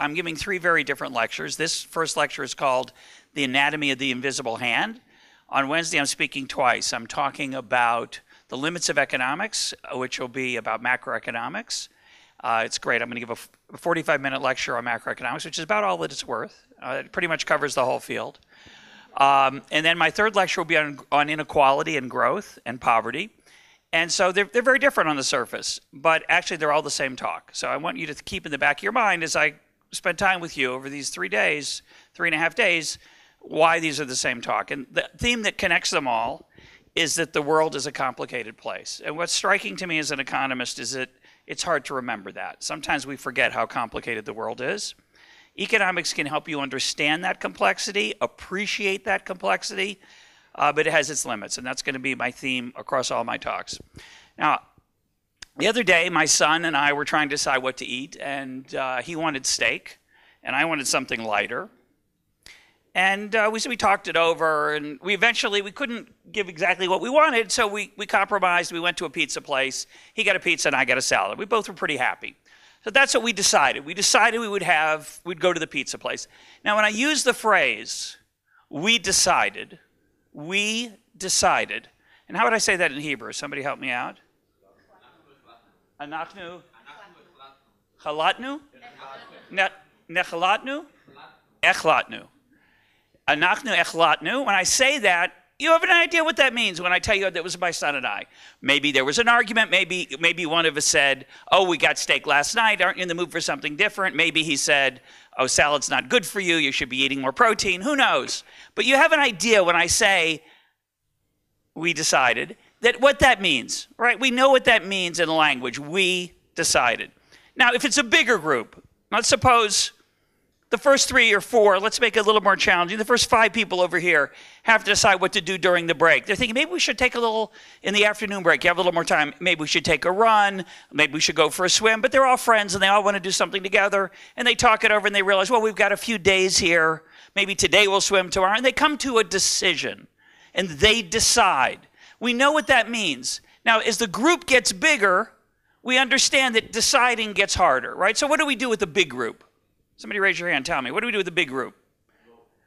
I'm giving three very different lectures. This first lecture is called The Anatomy of the Invisible Hand. On Wednesday, I'm speaking twice. I'm talking about the limits of economics, which will be about macroeconomics. Uh, it's great. I'm going to give a 45 minute lecture on macroeconomics, which is about all that it's worth. Uh, it pretty much covers the whole field. Um, and then my third lecture will be on, on inequality and growth and poverty. And so they're, they're very different on the surface, but actually they're all the same talk. So I want you to keep in the back of your mind as I spend time with you over these three days, three and a half days, why these are the same talk. And the theme that connects them all is that the world is a complicated place. And what's striking to me as an economist is that it's hard to remember that. Sometimes we forget how complicated the world is. Economics can help you understand that complexity, appreciate that complexity, uh, but it has its limits, and that's going to be my theme across all my talks. Now, the other day, my son and I were trying to decide what to eat, and uh, he wanted steak, and I wanted something lighter. And uh, we, so we talked it over, and we eventually we couldn't give exactly what we wanted, so we, we compromised. We went to a pizza place. He got a pizza, and I got a salad. We both were pretty happy. So that's what we decided. We decided we would have we'd go to the pizza place. Now, when I use the phrase "we decided," we decided, and how would I say that in Hebrew? Somebody help me out. Anachnu. Chalatnu. Nechalatnu. Echlatnu. Anachnu echlatnu. When I say that, you have an idea what that means when I tell you that it was my son and I. Maybe there was an argument. Maybe maybe one of us said, "Oh, we got steak last night. Aren't you in the mood for something different?" Maybe he said, "Oh, salad's not good for you. You should be eating more protein." Who knows? But you have an idea when I say we decided that what that means, right? We know what that means in language. We decided. Now, if it's a bigger group, let's suppose the first three or four, let's make it a little more challenging. The first five people over here have to decide what to do during the break. They're thinking maybe we should take a little in the afternoon break. You have a little more time. Maybe we should take a run. Maybe we should go for a swim. But they're all friends and they all want to do something together. And they talk it over and they realize, well, we've got a few days here. Maybe today we'll swim tomorrow. And they come to a decision and they decide. We know what that means. Now, as the group gets bigger, we understand that deciding gets harder, right? So, what do we do with the big group? Somebody raise your hand, tell me. What do we do with the big group?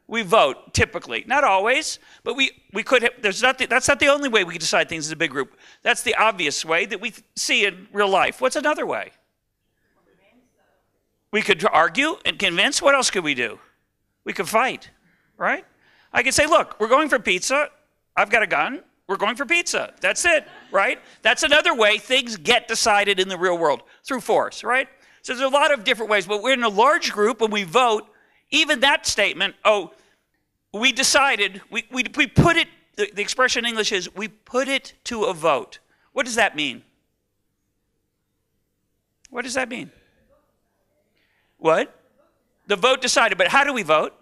We vote, typically. Not always, but we, we could have, there's not the, that's not the only way we decide things as a big group. That's the obvious way that we see in real life. What's another way? We could argue and convince. What else could we do? We could fight, right? I could say, look, we're going for pizza. I've got a gun. We're going for pizza. That's it, right? That's another way things get decided in the real world through force, right? So there's a lot of different ways, but we're in a large group and we vote. Even that statement, oh, we decided, we, we, we put it, the, the expression in English is, we put it to a vote. What does that mean? What does that mean? What? The vote decided, but how do we vote?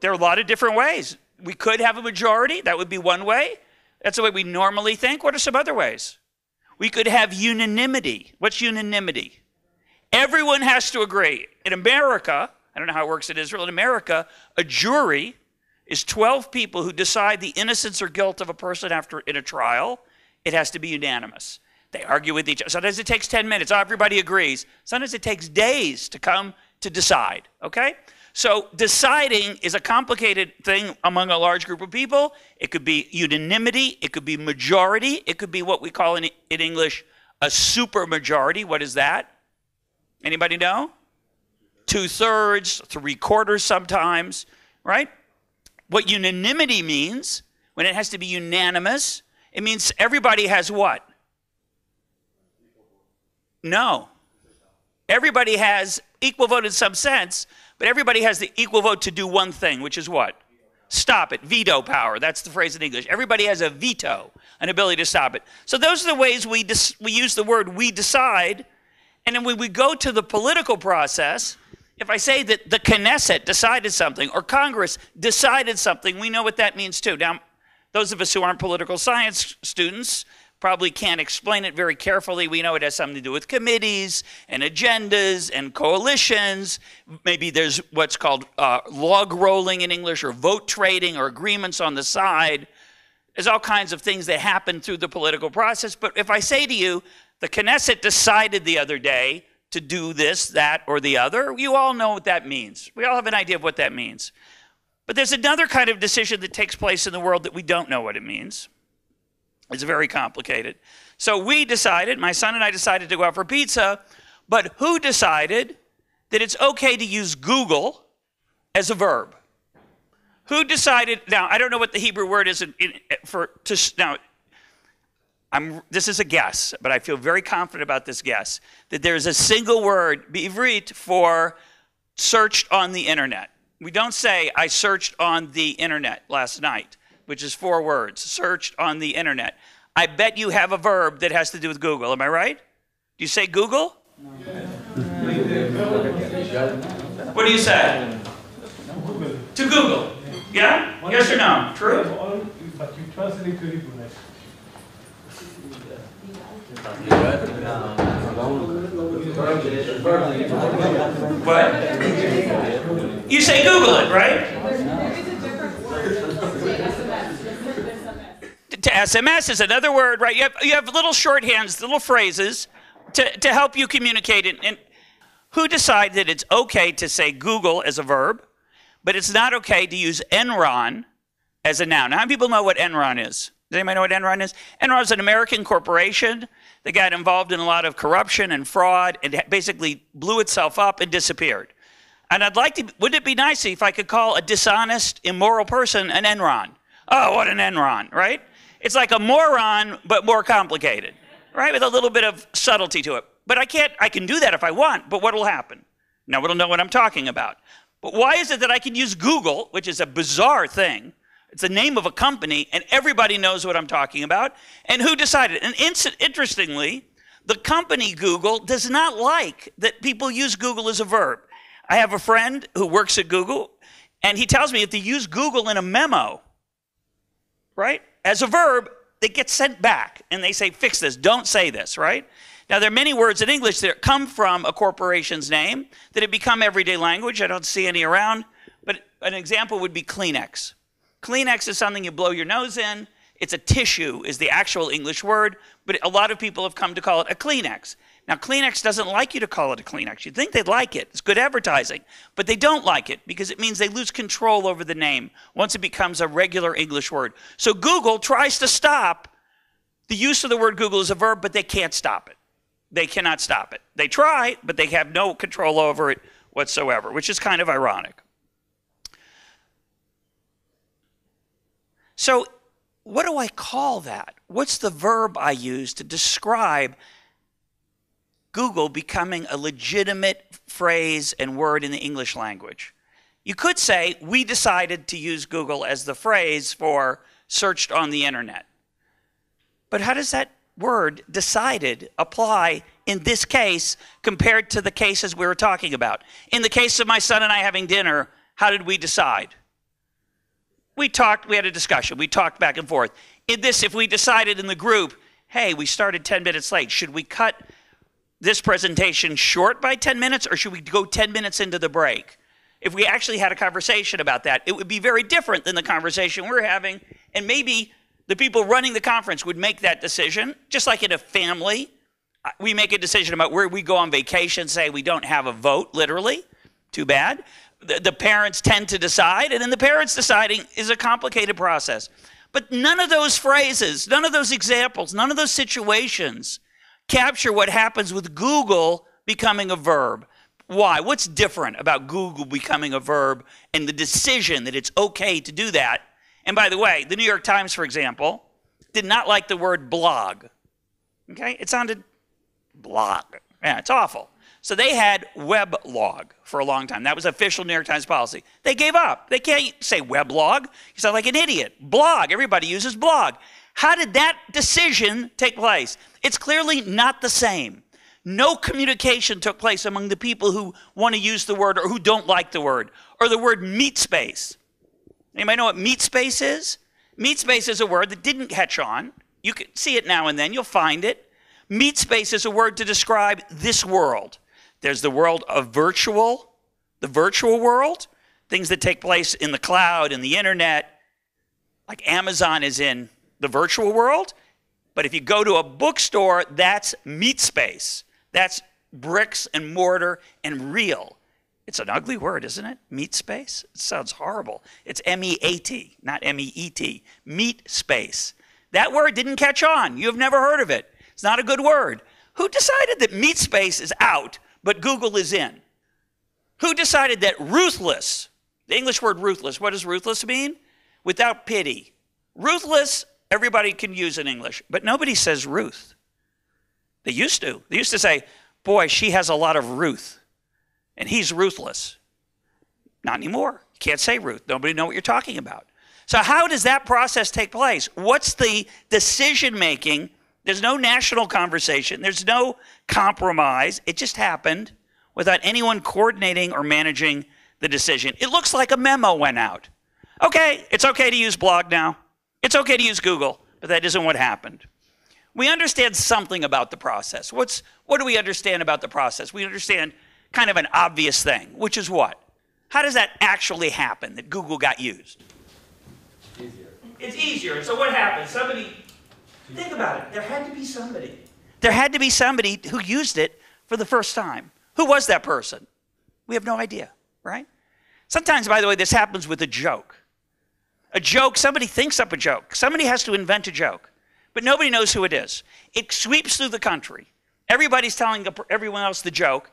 There are a lot of different ways. We could have a majority, that would be one way. That's the way we normally think. What are some other ways? We could have unanimity. What's unanimity? Everyone has to agree. In America, I don't know how it works in Israel, in America, a jury is 12 people who decide the innocence or guilt of a person after in a trial. It has to be unanimous. They argue with each other. Sometimes it takes 10 minutes. Everybody agrees. Sometimes it takes days to come to decide, okay? So deciding is a complicated thing among a large group of people. It could be unanimity, it could be majority, it could be what we call in, in English a supermajority. What is that? Anybody know? Two thirds, three quarters sometimes, right? What unanimity means, when it has to be unanimous, it means everybody has what? No. Everybody has equal vote in some sense, but everybody has the equal vote to do one thing, which is what? Stop it. Veto power. That's the phrase in English. Everybody has a veto, an ability to stop it. So those are the ways we, we use the word we decide and then when we go to the political process, if I say that the Knesset decided something or Congress decided something, we know what that means too. Now, those of us who aren't political science students probably can't explain it very carefully. We know it has something to do with committees and agendas and coalitions. Maybe there's what's called uh, log rolling in English or vote trading or agreements on the side. There's all kinds of things that happen through the political process. But if I say to you, the Knesset decided the other day to do this, that, or the other. You all know what that means. We all have an idea of what that means. But there's another kind of decision that takes place in the world that we don't know what it means. It's very complicated. So we decided, my son and I decided to go out for pizza, but who decided that it's okay to use Google as a verb? Who decided? Now, I don't know what the Hebrew word is in, in, for to now. I'm, this is a guess, but I feel very confident about this guess that there's a single word, bivrit, for searched on the internet. We don't say, I searched on the internet last night, which is four words, searched on the internet. I bet you have a verb that has to do with Google. Am I right? Do you say Google? No. what do you say? To Google. Yeah? Yes or no? True? But you translate to Hebrew What? You say Google it, right? To SMS is another word, right? You have, you have little shorthands, little phrases to, to help you communicate. And, and who decided that it's okay to say Google as a verb, but it's not okay to use Enron as a noun? Now, how many people know what Enron is? Does anybody know what Enron is? Enron is an American corporation that got involved in a lot of corruption and fraud and basically blew itself up and disappeared. And I'd like to, wouldn't it be nice if I could call a dishonest, immoral person an Enron? Oh, what an Enron, right? It's like a moron, but more complicated, right? With a little bit of subtlety to it. But I can't, I can do that if I want, but what will happen? No one will know what I'm talking about. But why is it that I can use Google, which is a bizarre thing, it's the name of a company, and everybody knows what I'm talking about. And who decided? And interestingly, the company Google does not like that people use Google as a verb. I have a friend who works at Google, and he tells me if they use Google in a memo, right, as a verb, they get sent back and they say, fix this, don't say this, right? Now, there are many words in English that come from a corporation's name that have become everyday language. I don't see any around, but an example would be Kleenex. Kleenex is something you blow your nose in. It's a tissue, is the actual English word, but a lot of people have come to call it a Kleenex. Now, Kleenex doesn't like you to call it a Kleenex. You'd think they'd like it. It's good advertising. But they don't like it because it means they lose control over the name once it becomes a regular English word. So Google tries to stop the use of the word Google as a verb, but they can't stop it. They cannot stop it. They try, but they have no control over it whatsoever, which is kind of ironic. So, what do I call that? What's the verb I use to describe Google becoming a legitimate phrase and word in the English language? You could say, we decided to use Google as the phrase for searched on the internet. But how does that word decided apply in this case compared to the cases we were talking about? In the case of my son and I having dinner, how did we decide? we talked, we had a discussion, we talked back and forth. In this, if we decided in the group, hey, we started 10 minutes late, should we cut this presentation short by 10 minutes or should we go 10 minutes into the break? If we actually had a conversation about that, it would be very different than the conversation we're having. And maybe the people running the conference would make that decision, just like in a family. Uh, we make a decision about where we go on vacation, say we don't have a vote, literally. Too bad the, the parents tend to decide, and then the parents deciding is a complicated process. But none of those phrases, none of those examples, none of those situations capture what happens with Google becoming a verb. Why? What's different about Google becoming a verb and the decision that it's okay to do that? And by the way, the New York Times, for example, did not like the word blog. Okay? It sounded blog. Yeah, it's awful. So they had weblog for a long time. That was official New York Times policy. They gave up. They can't say weblog. You sound like an idiot. Blog. Everybody uses blog. How did that decision take place? It's clearly not the same. No communication took place among the people who want to use the word or who don't like the word, or the word meat space. Anybody know what meat space is? Meat space is a word that didn't catch on. You can see it now and then, you'll find it. Meat space is a word to describe this world. There's the world of virtual, the virtual world, things that take place in the cloud and the internet. Like Amazon is in the virtual world. But if you go to a bookstore, that's meat space. That's bricks and mortar and real. It's an ugly word, isn't it? Meat space? It sounds horrible. It's M E A T, not M E E T. Meat space. That word didn't catch on. You have never heard of it. It's not a good word. Who decided that meat space is out, but Google is in? Who decided that ruthless, the English word ruthless, what does ruthless mean? Without pity. Ruthless, everybody can use in English, but nobody says Ruth. They used to. They used to say, boy, she has a lot of Ruth, and he's ruthless. Not anymore. You can't say Ruth. Nobody know what you're talking about. So how does that process take place? What's the decision making? There's no national conversation. There's no compromise. It just happened without anyone coordinating or managing the decision. It looks like a memo went out. Okay, it's okay to use blog now. It's okay to use Google, but that isn't what happened. We understand something about the process. What's what do we understand about the process? We understand kind of an obvious thing, which is what? How does that actually happen that Google got used? It's easier. It's easier. So what happened? Somebody, think about it. There had to be somebody. There had to be somebody who used it for the first time. Who was that person? We have no idea, right? Sometimes, by the way, this happens with a joke. A joke, somebody thinks up a joke. Somebody has to invent a joke, but nobody knows who it is. It sweeps through the country. Everybody's telling everyone else the joke,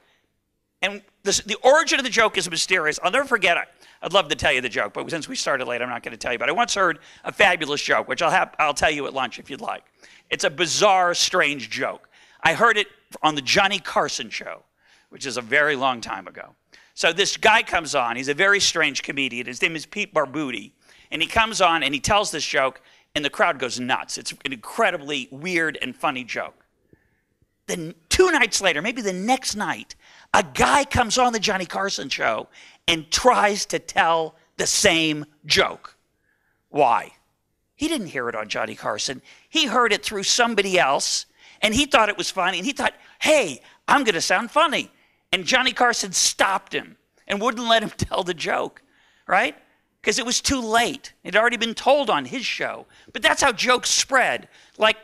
and this, the origin of the joke is mysterious. I'll never forget it. I'd love to tell you the joke, but since we started late, I'm not going to tell you. But I once heard a fabulous joke, which I'll, have, I'll tell you at lunch if you'd like. It's a bizarre, strange joke. I heard it on the Johnny Carson show, which is a very long time ago. So this guy comes on. He's a very strange comedian. His name is Pete Barbutti. And he comes on and he tells this joke, and the crowd goes nuts. It's an incredibly weird and funny joke. Then two nights later, maybe the next night, a guy comes on the Johnny Carson show and tries to tell the same joke. Why? He didn't hear it on Johnny Carson. He heard it through somebody else, and he thought it was funny, and he thought, hey, I'm going to sound funny. And Johnny Carson stopped him and wouldn't let him tell the joke, right? Because it was too late. It had already been told on his show. But that's how jokes spread, like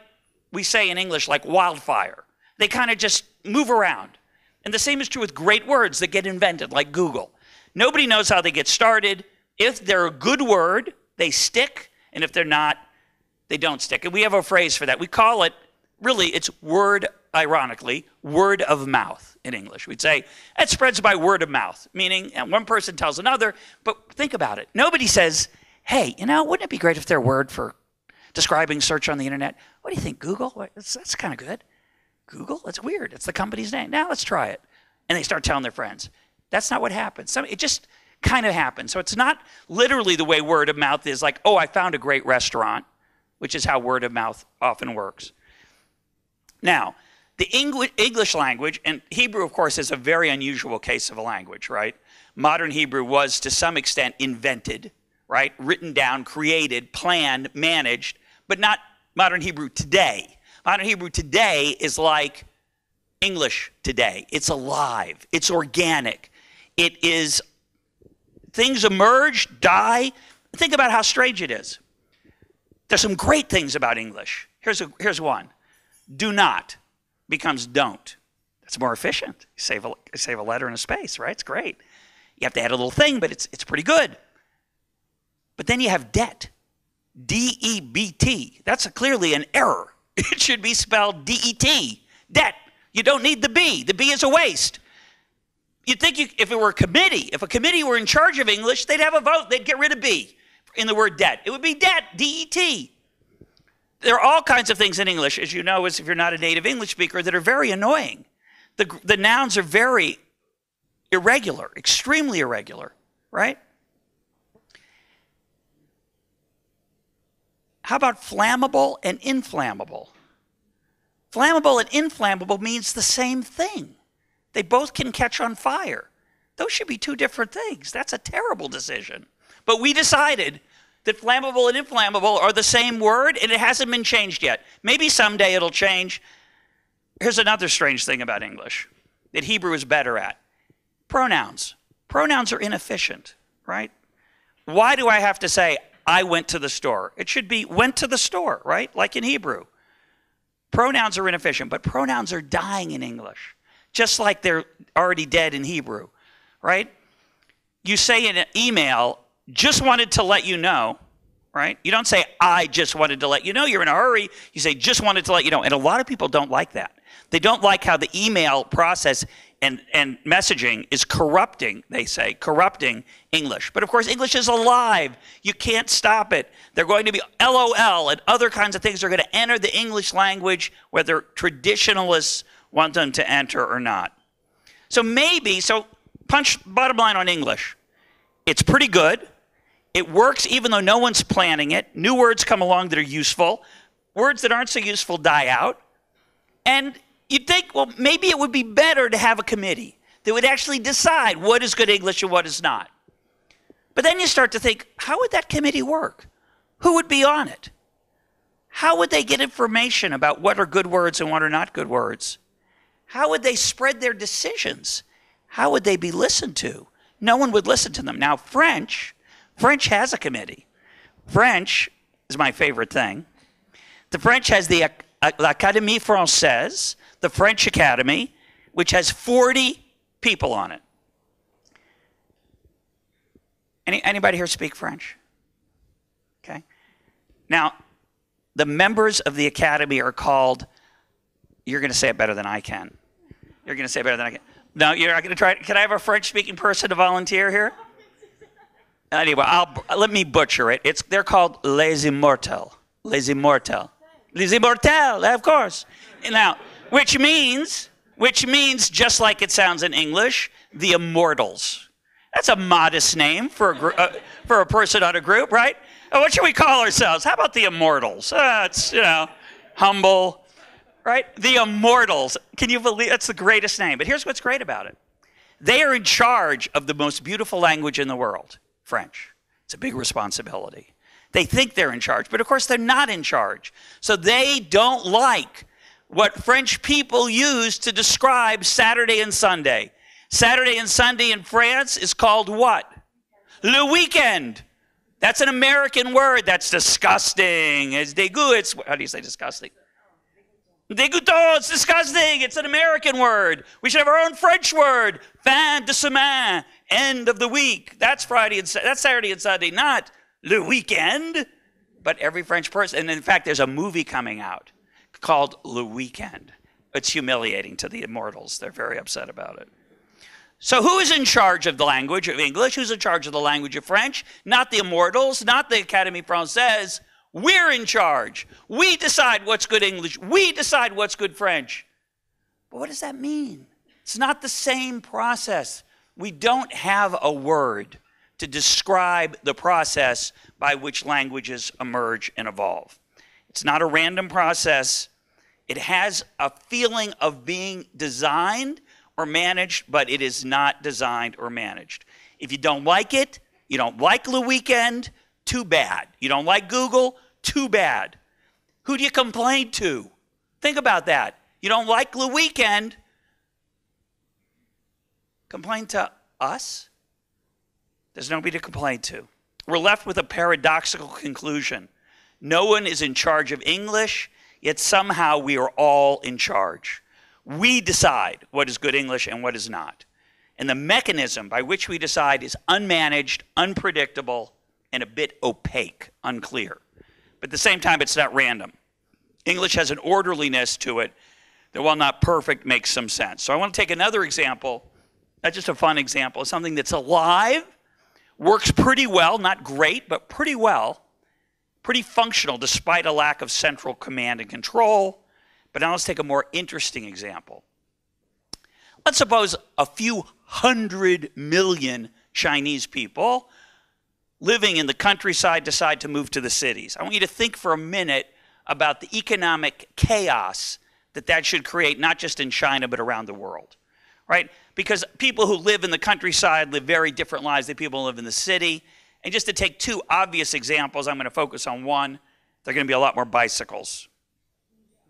we say in English, like wildfire. They kind of just move around. And the same is true with great words that get invented, like Google. Nobody knows how they get started. If they're a good word, they stick, and if they're not, they don't stick. And we have a phrase for that. We call it, really, it's word, ironically, word of mouth in English. We'd say it spreads by word of mouth, meaning uh, one person tells another, but think about it. Nobody says, hey, you know, wouldn't it be great if their word for describing search on the internet? What do you think, Google? That's, that's kind of good. Google? That's weird. It's the company's name. Now let's try it. And they start telling their friends. That's not what happens. It just kind of happens. So it's not literally the way word of mouth is like, oh, I found a great restaurant, which is how word of mouth often works. Now, the English language, and Hebrew, of course, is a very unusual case of a language, right? Modern Hebrew was to some extent invented, right? Written down, created, planned, managed, but not modern Hebrew today. Modern Hebrew today is like English today. It's alive, it's organic, it is, things emerge, die. Think about how strange it is. There's some great things about English. Here's, a, here's one do not becomes don't. That's more efficient. You save a, save a letter and a space, right? It's great. You have to add a little thing, but it's, it's pretty good. But then you have debt. D E B T. That's a, clearly an error. It should be spelled D E T. Debt. You don't need the B. The B is a waste. You'd think you, if it were a committee, if a committee were in charge of English, they'd have a vote. They'd get rid of B in the word debt. It would be debt, D E T. There are all kinds of things in English, as you know, as if you're not a native English speaker, that are very annoying. The, the nouns are very irregular, extremely irregular, right? How about flammable and inflammable? Flammable and inflammable means the same thing. They both can catch on fire. Those should be two different things. That's a terrible decision. But we decided that flammable and inflammable are the same word and it hasn't been changed yet. Maybe someday it'll change. Here's another strange thing about English that Hebrew is better at pronouns. Pronouns are inefficient, right? Why do I have to say, I went to the store? It should be, went to the store, right? Like in Hebrew. Pronouns are inefficient, but pronouns are dying in English. just like they're already dead in Hebrew, right? You say in an email, just wanted to let you know, right? You don't say, I just wanted to let you know. You're in a hurry. You say, just wanted to let you know. And a lot of people don't like that. They don't like how the email process and, and messaging is corrupting, they say, corrupting English. But of course, English is alive. You can't stop it. They're going to be LOL and other kinds of things are going to enter the English language, whether traditionalists want them to enter or not. So maybe, so punch bottom line on English. It's pretty good. It works even though no one's planning it. New words come along that are useful. Words that aren't so useful die out. And you'd think, well, maybe it would be better to have a committee that would actually decide what is good English and what is not. But then you start to think, how would that committee work? Who would be on it? How would they get information about what are good words and what are not good words? How would they spread their decisions? How would they be listened to? No one would listen to them. Now, French, French has a committee. French is my favorite thing. The French has the L'Académie uh, Française, the French Academy, which has 40 people on it. Any, anybody here speak French? Okay. Now, the members of the Academy are called, you're going to say it better than I can. You're going to say it better than I can. No, you're not going to try it. Can I have a French speaking person to volunteer here? Anyway, I'll, let me butcher it. It's, they're called Les Immortels. Les Immortels. Les Immortels, of course. Now, which means, which means, just like it sounds in English, the immortals. That's a modest name for a, gr- uh, for a person on a group, right? Uh, what should we call ourselves? How about the immortals? Uh, you know, humble, right? The immortals. Can you believe that's the greatest name? But here's what's great about it they are in charge of the most beautiful language in the world French. It's a big responsibility. They think they're in charge, but of course they're not in charge. So they don't like what French people use to describe Saturday and Sunday. Saturday and Sunday in France is called what? Le weekend. That's an American word. That's disgusting. It's dégoût. How do you say disgusting? Dégoûtant. It's disgusting. It's an American word. We should have our own French word. Fin de semaine. End of the week. That's Friday and that's Saturday and Sunday, not le weekend. But every French person, and in fact, there's a movie coming out called Le Weekend. It's humiliating to the immortals. They're very upset about it. So, who is in charge of the language of English? Who's in charge of the language of French? Not the immortals, not the Académie Française. We're in charge. We decide what's good English. We decide what's good French. But what does that mean? It's not the same process. We don't have a word to describe the process by which languages emerge and evolve. It's not a random process. It has a feeling of being designed or managed, but it is not designed or managed. If you don't like it, you don't like the weekend, too bad. You don't like Google, too bad. Who do you complain to? Think about that. You don't like the weekend, complain to us? There's nobody to complain to. We're left with a paradoxical conclusion. No one is in charge of English, yet somehow we are all in charge. We decide what is good English and what is not. And the mechanism by which we decide is unmanaged, unpredictable, and a bit opaque, unclear. But at the same time, it's not random. English has an orderliness to it that, while not perfect, makes some sense. So I want to take another example, not just a fun example, something that's alive, works pretty well, not great, but pretty well, pretty functional despite a lack of central command and control. But now let's take a more interesting example. Let's suppose a few hundred million Chinese people living in the countryside decide to move to the cities. I want you to think for a minute about the economic chaos that that should create, not just in China, but around the world, right? Because people who live in the countryside live very different lives than people who live in the city. And just to take two obvious examples, I'm going to focus on one. There are going to be a lot more bicycles,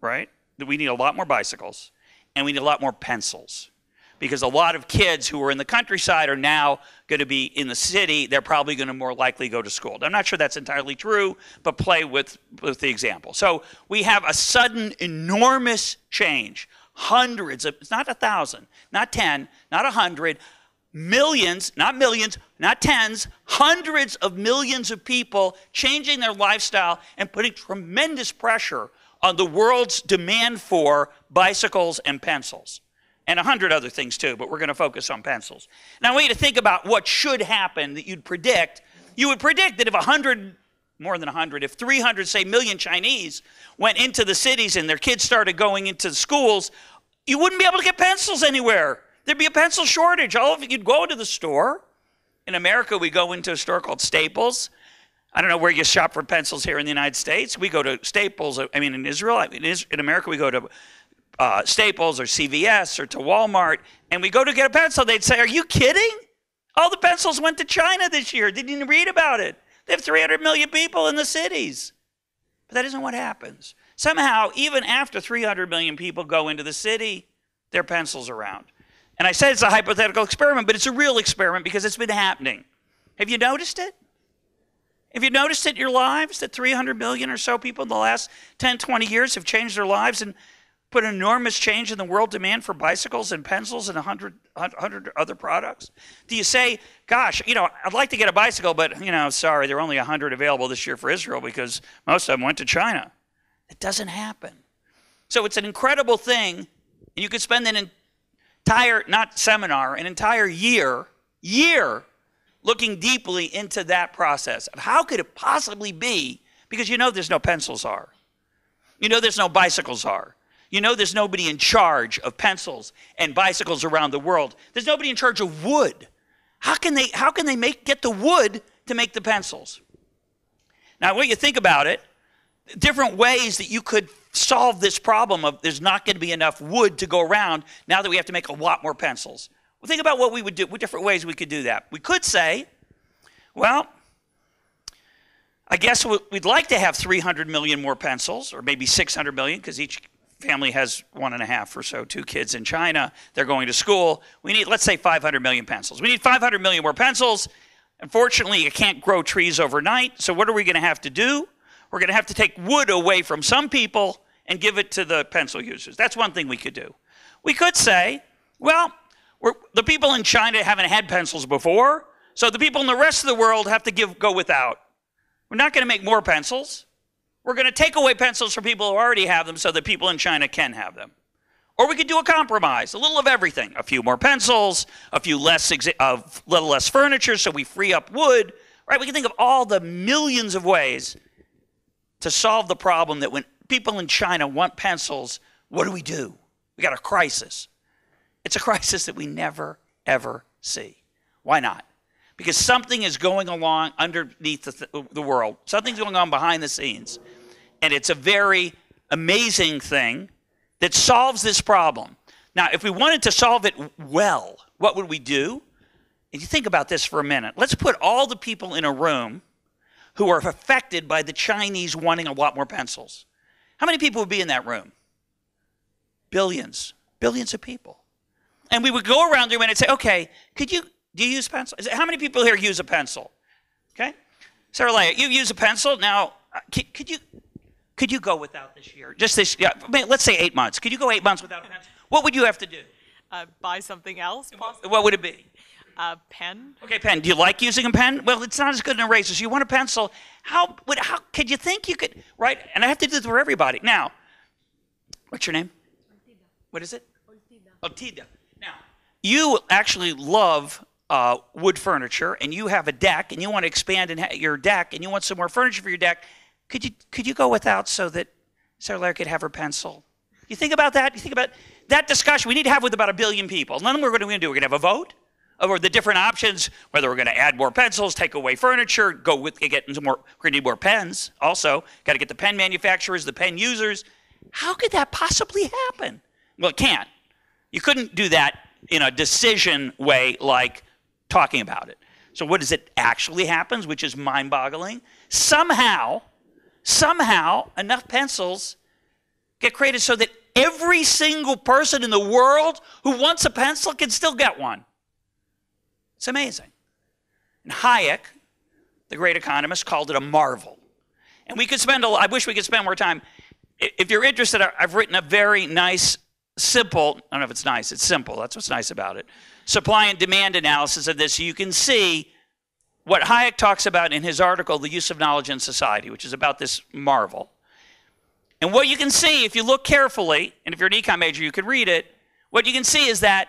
right? We need a lot more bicycles, and we need a lot more pencils because a lot of kids who are in the countryside are now going to be in the city. They're probably going to more likely go to school. I'm not sure that's entirely true, but play with, with the example. So we have a sudden enormous change hundreds of, it's not a thousand, not 10, not a hundred, millions, not millions, not tens, hundreds of millions of people changing their lifestyle and putting tremendous pressure on the world's demand for bicycles and pencils. And a hundred other things too, but we're going to focus on pencils. Now, I want you to think about what should happen that you'd predict. You would predict that if a hundred, more than hundred, if 300, say, million Chinese went into the cities and their kids started going into the schools, you wouldn't be able to get pencils anywhere. There'd be a pencil shortage. All of you'd go to the store. In America, we go into a store called Staples. I don't know where you shop for pencils here in the United States. We go to Staples. I mean, in Israel, in America, we go to uh, Staples or CVS or to Walmart, and we go to get a pencil. They'd say, "Are you kidding? All the pencils went to China this year. Didn't you read about it? They have 300 million people in the cities." But that isn't what happens. Somehow, even after 300 million people go into the city, there are pencils around. And I said it's a hypothetical experiment, but it's a real experiment because it's been happening. Have you noticed it? Have you noticed it in your lives that 300 million or so people in the last 10, 20 years have changed their lives and put an enormous change in the world demand for bicycles and pencils and 100, 100 other products? Do you say, gosh, you know, I'd like to get a bicycle, but, you know, sorry, there are only 100 available this year for Israel because most of them went to China? It doesn't happen. So it's an incredible thing, and you could spend an entire, not seminar, an entire year, year, looking deeply into that process of how could it possibly be, because you know there's no pencils are. You know there's no bicycles are. You know there's nobody in charge of pencils and bicycles around the world. There's nobody in charge of wood. How can they, how can they make, get the wood to make the pencils? Now, when you think about it, different ways that you could solve this problem of there's not going to be enough wood to go around now that we have to make a lot more pencils. Well, think about what we would do, what different ways we could do that. We could say, well, I guess we'd like to have 300 million more pencils, or maybe 600 million, because each family has one and a half or so, two kids in China. They're going to school. We need, let's say, 500 million pencils. We need 500 million more pencils. Unfortunately, you can't grow trees overnight. So, what are we going to have to do? we're going to have to take wood away from some people and give it to the pencil users. That's one thing we could do. We could say, well, the people in China haven't had pencils before, so the people in the rest of the world have to give, go without. We're not going to make more pencils. We're going to take away pencils from people who already have them so that people in China can have them. Or we could do a compromise, a little of everything. A few more pencils, a few less, a little less furniture so we free up wood. Right? We can think of all the millions of ways to solve the problem that when people in China want pencils, what do we do? We got a crisis. It's a crisis that we never, ever see. Why not? Because something is going along underneath the, th- the world, something's going on behind the scenes. And it's a very amazing thing that solves this problem. Now, if we wanted to solve it well, what would we do? If you think about this for a minute, let's put all the people in a room who are affected by the Chinese wanting a lot more pencils. How many people would be in that room? Billions, billions of people. And we would go around the room and say, okay, could you, do you use pencil? How many people here use a pencil? Okay. Sarah Leah, you use a pencil. Now, uh, could, could, you, could you go without this year? Just this, yeah, let's say eight months. Could you go eight months without a pencil? What would you have to do? Uh, buy something else, possibly. What would it be? A pen. Okay, pen. Do you like using a pen? Well, it's not as good an eraser. So you want a pencil. How would how could you think you could right? And I have to do this for everybody. Now, what's your name? What is it? Altida. Now, you actually love uh, wood furniture, and you have a deck, and you want to expand in your deck, and you want some more furniture for your deck. Could you could you go without so that Sarah Larry could have her pencil? You think about that. You think about that discussion we need to have with about a billion people. And then we're going to do. We're going to have a vote over the different options, whether we're going to add more pencils, take away furniture, go with get some more, we're going to need more pens also. Got to get the pen manufacturers, the pen users. How could that possibly happen? Well, it can't. You couldn't do that in a decision way like talking about it. So what does it actually happens, which is mind-boggling? Somehow, somehow enough pencils get created so that every single person in the world who wants a pencil can still get one. It's amazing. And Hayek, the great economist, called it a marvel. And we could spend a I wish we could spend more time. If you're interested, I've written a very nice simple, I don't know if it's nice, it's simple. That's what's nice about it. Supply and demand analysis of this, so you can see what Hayek talks about in his article, The Use of Knowledge in Society, which is about this marvel. And what you can see, if you look carefully, and if you're an econ major, you could read it, what you can see is that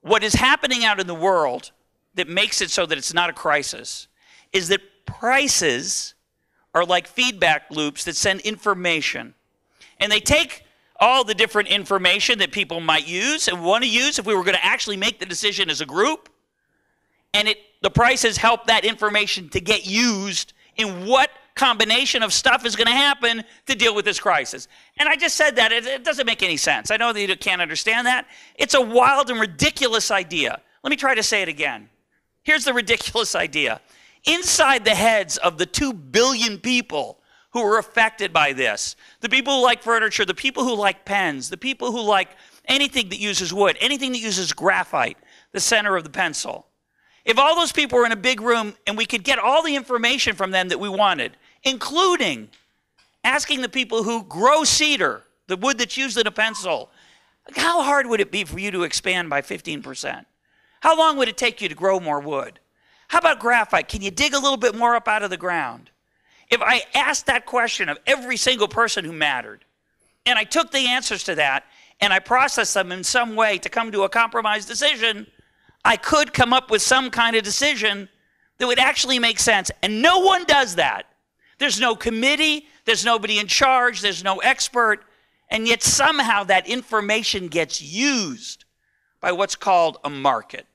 what is happening out in the world that makes it so that it's not a crisis is that prices are like feedback loops that send information. And they take all the different information that people might use and want to use if we were going to actually make the decision as a group. And it the prices help that information to get used in what combination of stuff is going to happen to deal with this crisis. And I just said that. It, it, doesn't make any sense. I know that you can't understand that. It's a wild and ridiculous idea. Let me try to say it again. Here's the ridiculous idea inside the heads of the 2 billion people who are affected by this the people who like furniture, the people who like pens, the people who like anything that uses wood, anything that uses graphite, the center of the pencil. If all those people were in a big room and we could get all the information from them that we wanted, including asking the people who grow cedar, the wood that's used in a pencil, how hard would it be for you to expand by 15%? How long would it take you to grow more wood? How about graphite? Can you dig a little bit more up out of the ground? If I asked that question of every single person who mattered, and I took the answers to that and I processed them in some way to come to a compromise decision, I could come up with some kind of decision that would actually make sense. And no one does that. There's no committee, there's nobody in charge, there's no expert, and yet somehow that information gets used by what's called a market.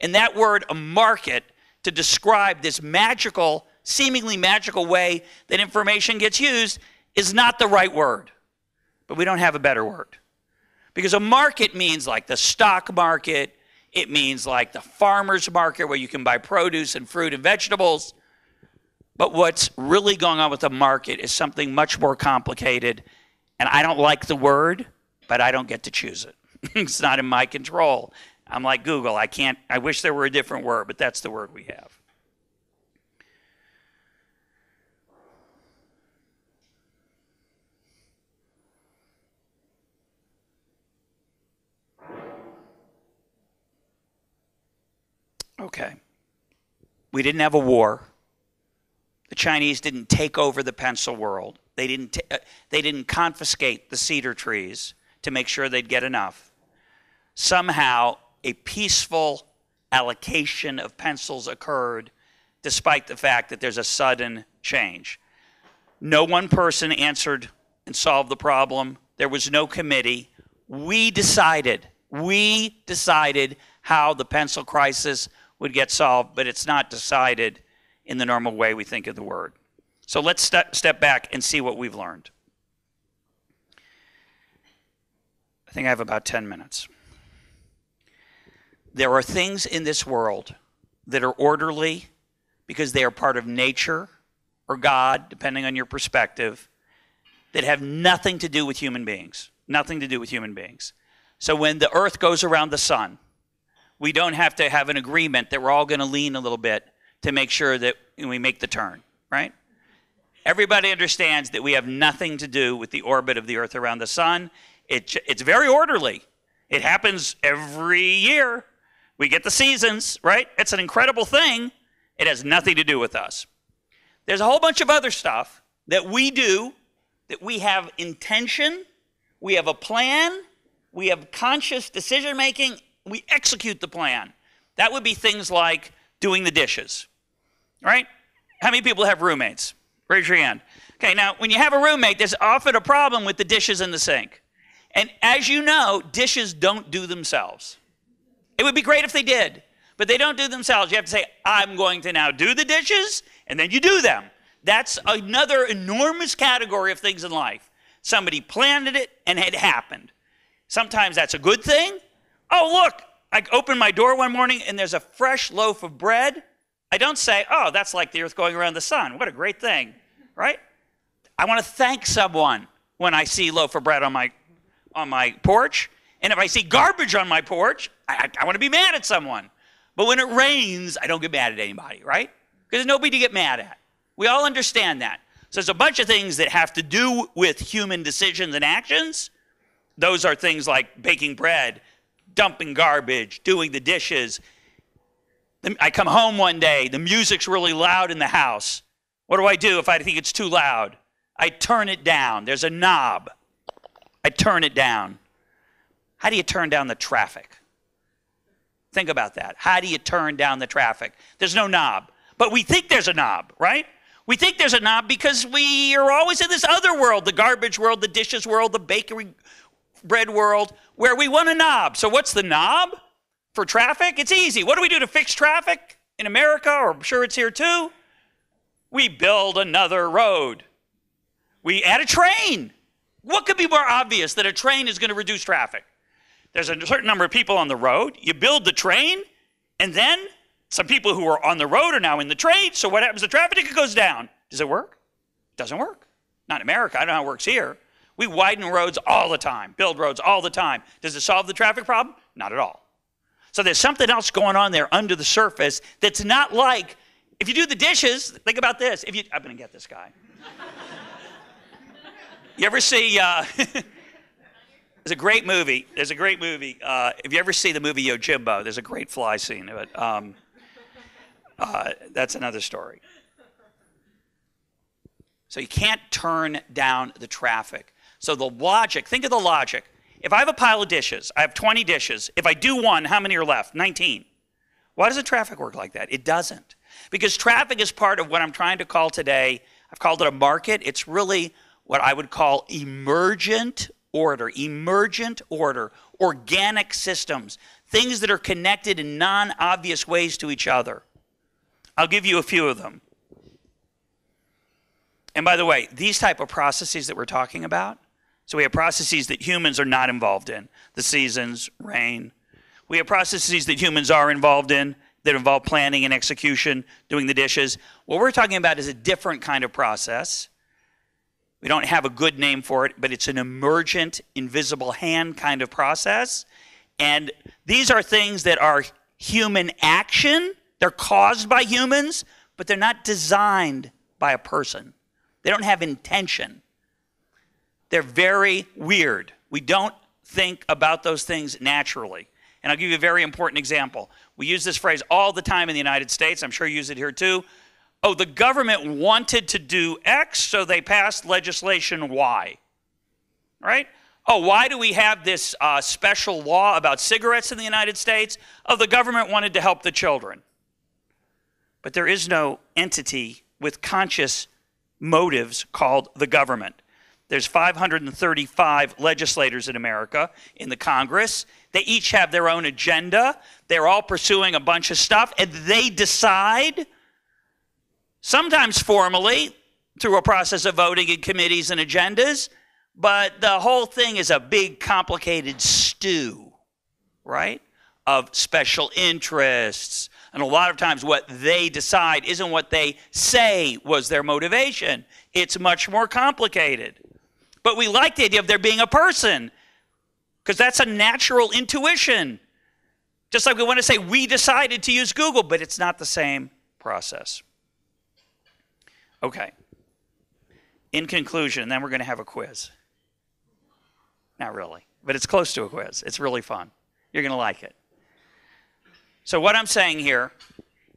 And that word, a market, to describe this magical, seemingly magical way that information gets used is not the right word. But we don't have a better word. Because a market means like the stock market, it means like the farmer's market where you can buy produce and fruit and vegetables. But what's really going on with the market is something much more complicated. And I don't like the word, but I don't get to choose it. it's not in my control. I'm like Google. I can't, I wish there were a different word, but that's the word we have. Okay. We didn't have a war. The Chinese didn't take over the pencil world. They didn't, t- uh, they didn't confiscate the cedar trees to make sure they'd get enough. Somehow, a peaceful allocation of pencils occurred despite the fact that there's a sudden change. No one person answered and solved the problem. There was no committee. We decided, we decided how the pencil crisis would get solved, but it's not decided in the normal way we think of the word. So let's step, step back and see what we've learned. I think I have about 10 minutes. There are things in this world that are orderly because they are part of nature or God, depending on your perspective, that have nothing to do with human beings. Nothing to do with human beings. So when the earth goes around the sun, we don't have to have an agreement that we're all going to lean a little bit to make sure that we make the turn, right? Everybody understands that we have nothing to do with the orbit of the earth around the sun. It, it's very orderly. It happens every year. We get the seasons, right? It's an incredible thing. It has nothing to do with us. There's a whole bunch of other stuff that we do that we have intention, we have a plan, we have conscious decision making, we execute the plan. That would be things like doing the dishes, right? How many people have roommates? Raise your hand. Okay, now when you have a roommate, there's often a problem with the dishes in the sink. And as you know, dishes don't do themselves. It would be great if they did, but they don't do themselves. You have to say, I'm going to now do the dishes, and then you do them. That's another enormous category of things in life. Somebody planned it and it happened. Sometimes that's a good thing. Oh, look, I open my door one morning and there's a fresh loaf of bread. I don't say, oh, that's like the earth going around the sun. What a great thing, right? I want to thank someone when I see loaf of bread on my, on my porch. And if I see garbage on my porch, I, I want to be mad at someone. But when it rains, I don't get mad at anybody, right? Because there's nobody to get mad at. We all understand that. So there's a bunch of things that have to do with human decisions and actions those are things like baking bread, dumping garbage, doing the dishes. I come home one day, the music's really loud in the house. What do I do if I think it's too loud? I turn it down. There's a knob. I turn it down. How do you turn down the traffic? Think about that. How do you turn down the traffic? There's no knob. But we think there's a knob, right? We think there's a knob because we are always in this other world the garbage world, the dishes world, the bakery bread world where we want a knob. So, what's the knob for traffic? It's easy. What do we do to fix traffic in America, or I'm sure it's here too? We build another road. We add a train. What could be more obvious that a train is going to reduce traffic? There's a certain number of people on the road. You build the train, and then some people who are on the road are now in the train. So what happens? The traffic goes down. Does it work? It doesn't work. Not in America. I don't know how it works here. We widen roads all the time, build roads all the time. Does it solve the traffic problem? Not at all. So there's something else going on there under the surface that's not like if you do the dishes, think about this. If you I'm gonna get this guy. you ever see uh, There's a great movie. There's a great movie. Uh, if you ever see the movie Yojimbo, there's a great fly scene. But um, uh, that's another story. So you can't turn down the traffic. So the logic, think of the logic. If I have a pile of dishes, I have 20 dishes. If I do one, how many are left? 19. Why does the traffic work like that? It doesn't. Because traffic is part of what I'm trying to call today, I've called it a market. It's really what I would call emergent order, emergent order, organic systems, things that are connected in non obvious ways to each other. I'll give you a few of them. And by the way, these type of processes that we're talking about, so we have processes that humans are not involved in, the seasons, rain. We have processes that humans are involved in that involve planning and execution, doing the dishes. What we're talking about is a different kind of process. We don't have a good name for it, but it's an emergent, invisible hand kind of process. And these are things that are human action. They're caused by humans, but they're not designed by a person. They don't have intention. They're very weird. We don't think about those things naturally. And I'll give you a very important example. We use this phrase all the time in the United States. I'm sure you use it here too. Oh, the government wanted to do X, so they passed legislation Y. Right? Oh, why do we have this uh, special law about cigarettes in the United States? Oh, the government wanted to help the children. But there is no entity with conscious motives called the government. There's 535 legislators in America in the Congress. They each have their own agenda. They're all pursuing a bunch of stuff, and they decide, sometimes formally, through a process of voting in committees and agendas, but the whole thing is a big, complicated stew, right? Of special interests. And a lot of times, what they decide isn't what they say was their motivation. It's much more complicated. But we like the idea of there being a person because that's a natural intuition. Just like we want to say we decided to use Google, but it's not the same process. Okay. In conclusion, then we're going to have a quiz. Not really, but it's close to a quiz. It's really fun. You're going to like it. So, what I'm saying here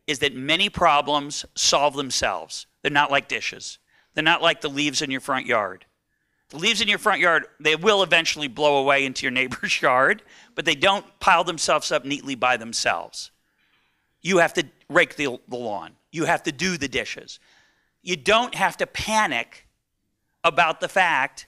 is that many problems solve themselves. They're not like dishes, they're not like the leaves in your front yard. The leaves in your front yard, they will eventually blow away into your neighbor's yard, but they don't pile themselves up neatly by themselves. You have to rake the, the lawn, you have to do the dishes. You don't have to panic about the fact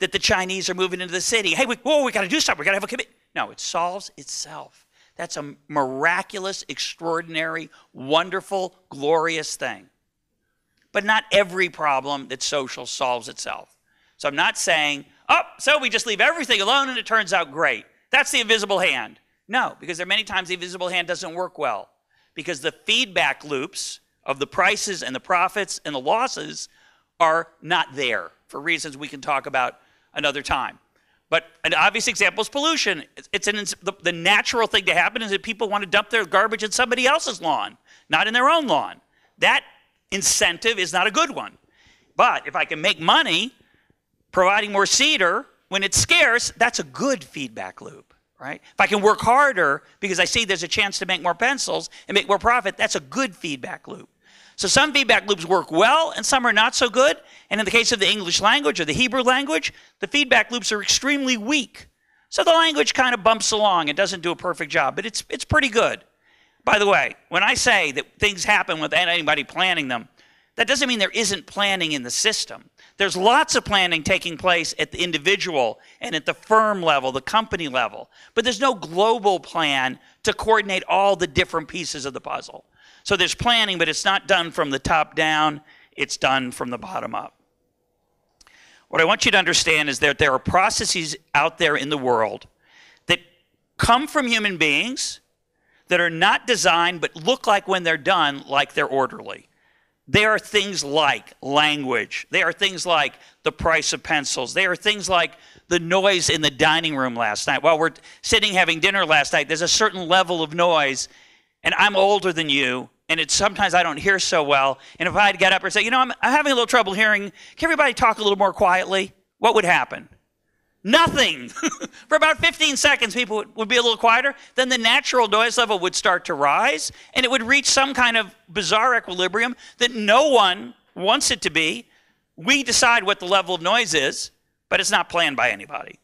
that the Chinese are moving into the city. Hey, we, whoa, we got to do something. We got to have a committee. No, it solves itself. That's a miraculous, extraordinary, wonderful, glorious thing. But not every problem that's social solves itself. So I'm not saying, oh, so we just leave everything alone and it turns out great. That's the invisible hand. No, because there are many times the invisible hand doesn't work well. Because the feedback loops of the prices and the profits and the losses are not there for reasons we can talk about another time. But an obvious example is pollution. It's an, the, the natural thing to happen is that people want to dump their garbage in somebody else's lawn, not in their own lawn. That incentive is not a good one. But if I can make money providing more cedar when it's scarce, that's a good feedback loop, right? If I can work harder because I see there's a chance to make more pencils and make more profit, that's a good feedback loop. So some feedback loops work well and some are not so good. And in the case of the English language or the Hebrew language, the feedback loops are extremely weak. So the language kind of bumps along. It doesn't do a perfect job, but it's, it's pretty good. By the way, when I say that things happen without anybody planning them, that doesn't mean there isn't planning in the system. There's lots of planning taking place at the individual and at the firm level, the company level, but there's no global plan to coordinate all the different pieces of the puzzle. So there's planning, but it's not done from the top down, it's done from the bottom up. What I want you to understand is that there are processes out there in the world that come from human beings that are not designed but look like when they're done like they're orderly. There are things like language. There are things like the price of pencils. There are things like the noise in the dining room last night. While we're sitting having dinner last night, there's a certain level of noise, and I'm older than you, and it's sometimes I don't hear so well. And if I'd get up and say, you know, I'm, I'm having a little trouble hearing, can everybody talk a little more quietly? What would happen? Nothing. For about 15 seconds, people would, would, be a little quieter. Then the natural noise level would start to rise, and it would reach some kind of bizarre equilibrium that no one wants it to be. We decide what the level of noise is, but it's not planned by anybody.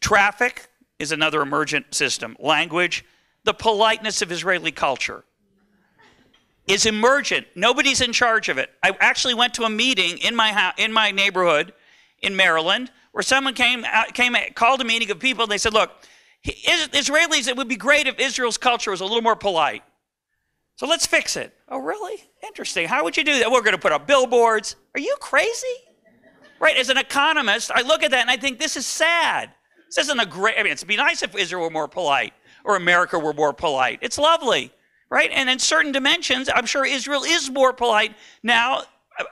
Traffic is another emergent system. Language, the politeness of Israeli culture is emergent. Nobody's in charge of it. I actually went to a meeting in my in my neighborhood in Maryland where someone came out, came called a meeting of people. And they said, "Look, Israelis, it would be great if Israel's culture was a little more polite. So let's fix it." Oh, really? Interesting. How would you do that? We're going to put up billboards. Are you crazy? Right? As an economist, I look at that and I think this is sad. This isn't a great. I mean, it'd be nice if Israel were more polite or America were more polite. It's lovely right? And in certain dimensions, I'm sure Israel is more polite now.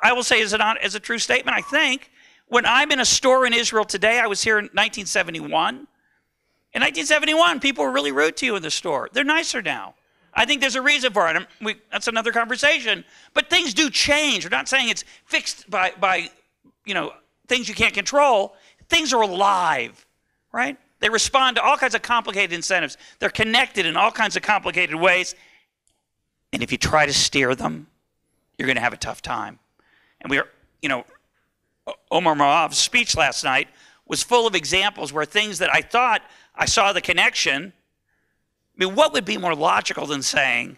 I will say, as a, as a true statement, I think. When I'm in a store in Israel today, I was here in 1971. In 1971, people were really rude to you in the store. They're nicer now. I think there's a reason for it. We, that's another conversation. But things do change. We're not saying it's fixed by, by, you know, things you can't control. Things are alive, right? They respond to all kinds of complicated incentives. They're connected in all kinds of complicated ways. And if you try to steer them, you're going to have a tough time. And we are, you know, Omer Moav's speech last night was full of examples where things that I thought I saw the connection. I mean, what would be more logical than saying,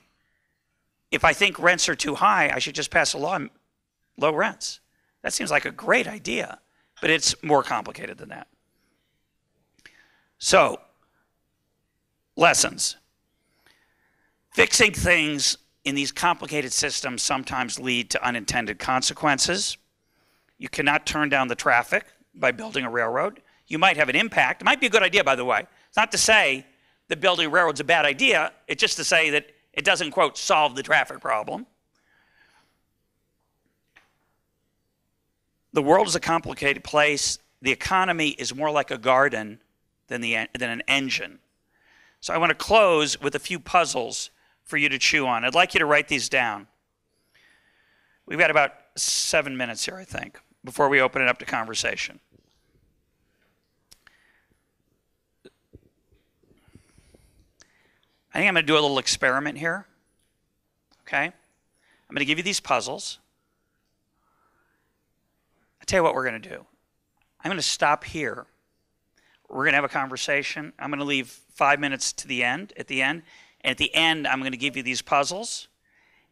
if I think rents are too high, I should just pass a law on low rents? That seems like a great idea, but it's more complicated than that. So, lessons. Fixing things in these complicated systems sometimes lead to unintended consequences. You cannot turn down the traffic by building a railroad. You might have an impact. It might be a good idea, by the way. It's not to say that building a railroad is a bad idea. It's just to say that it doesn't, quote, solve the traffic problem. The world is a complicated place. The economy is more like a garden than, the, than an engine. So I want to close with a few puzzles for you to chew on. I'd like you to write these down. We've got about seven minutes here, I think, before we open it up to conversation. I think I'm going to do a little experiment here. Okay? I'm going to give you these puzzles. I'll tell you what we're going to do. I'm going to stop here. We're going to have a conversation. I'm going to leave five minutes to the end, at the end, and at the end, I'm going to give you these puzzles,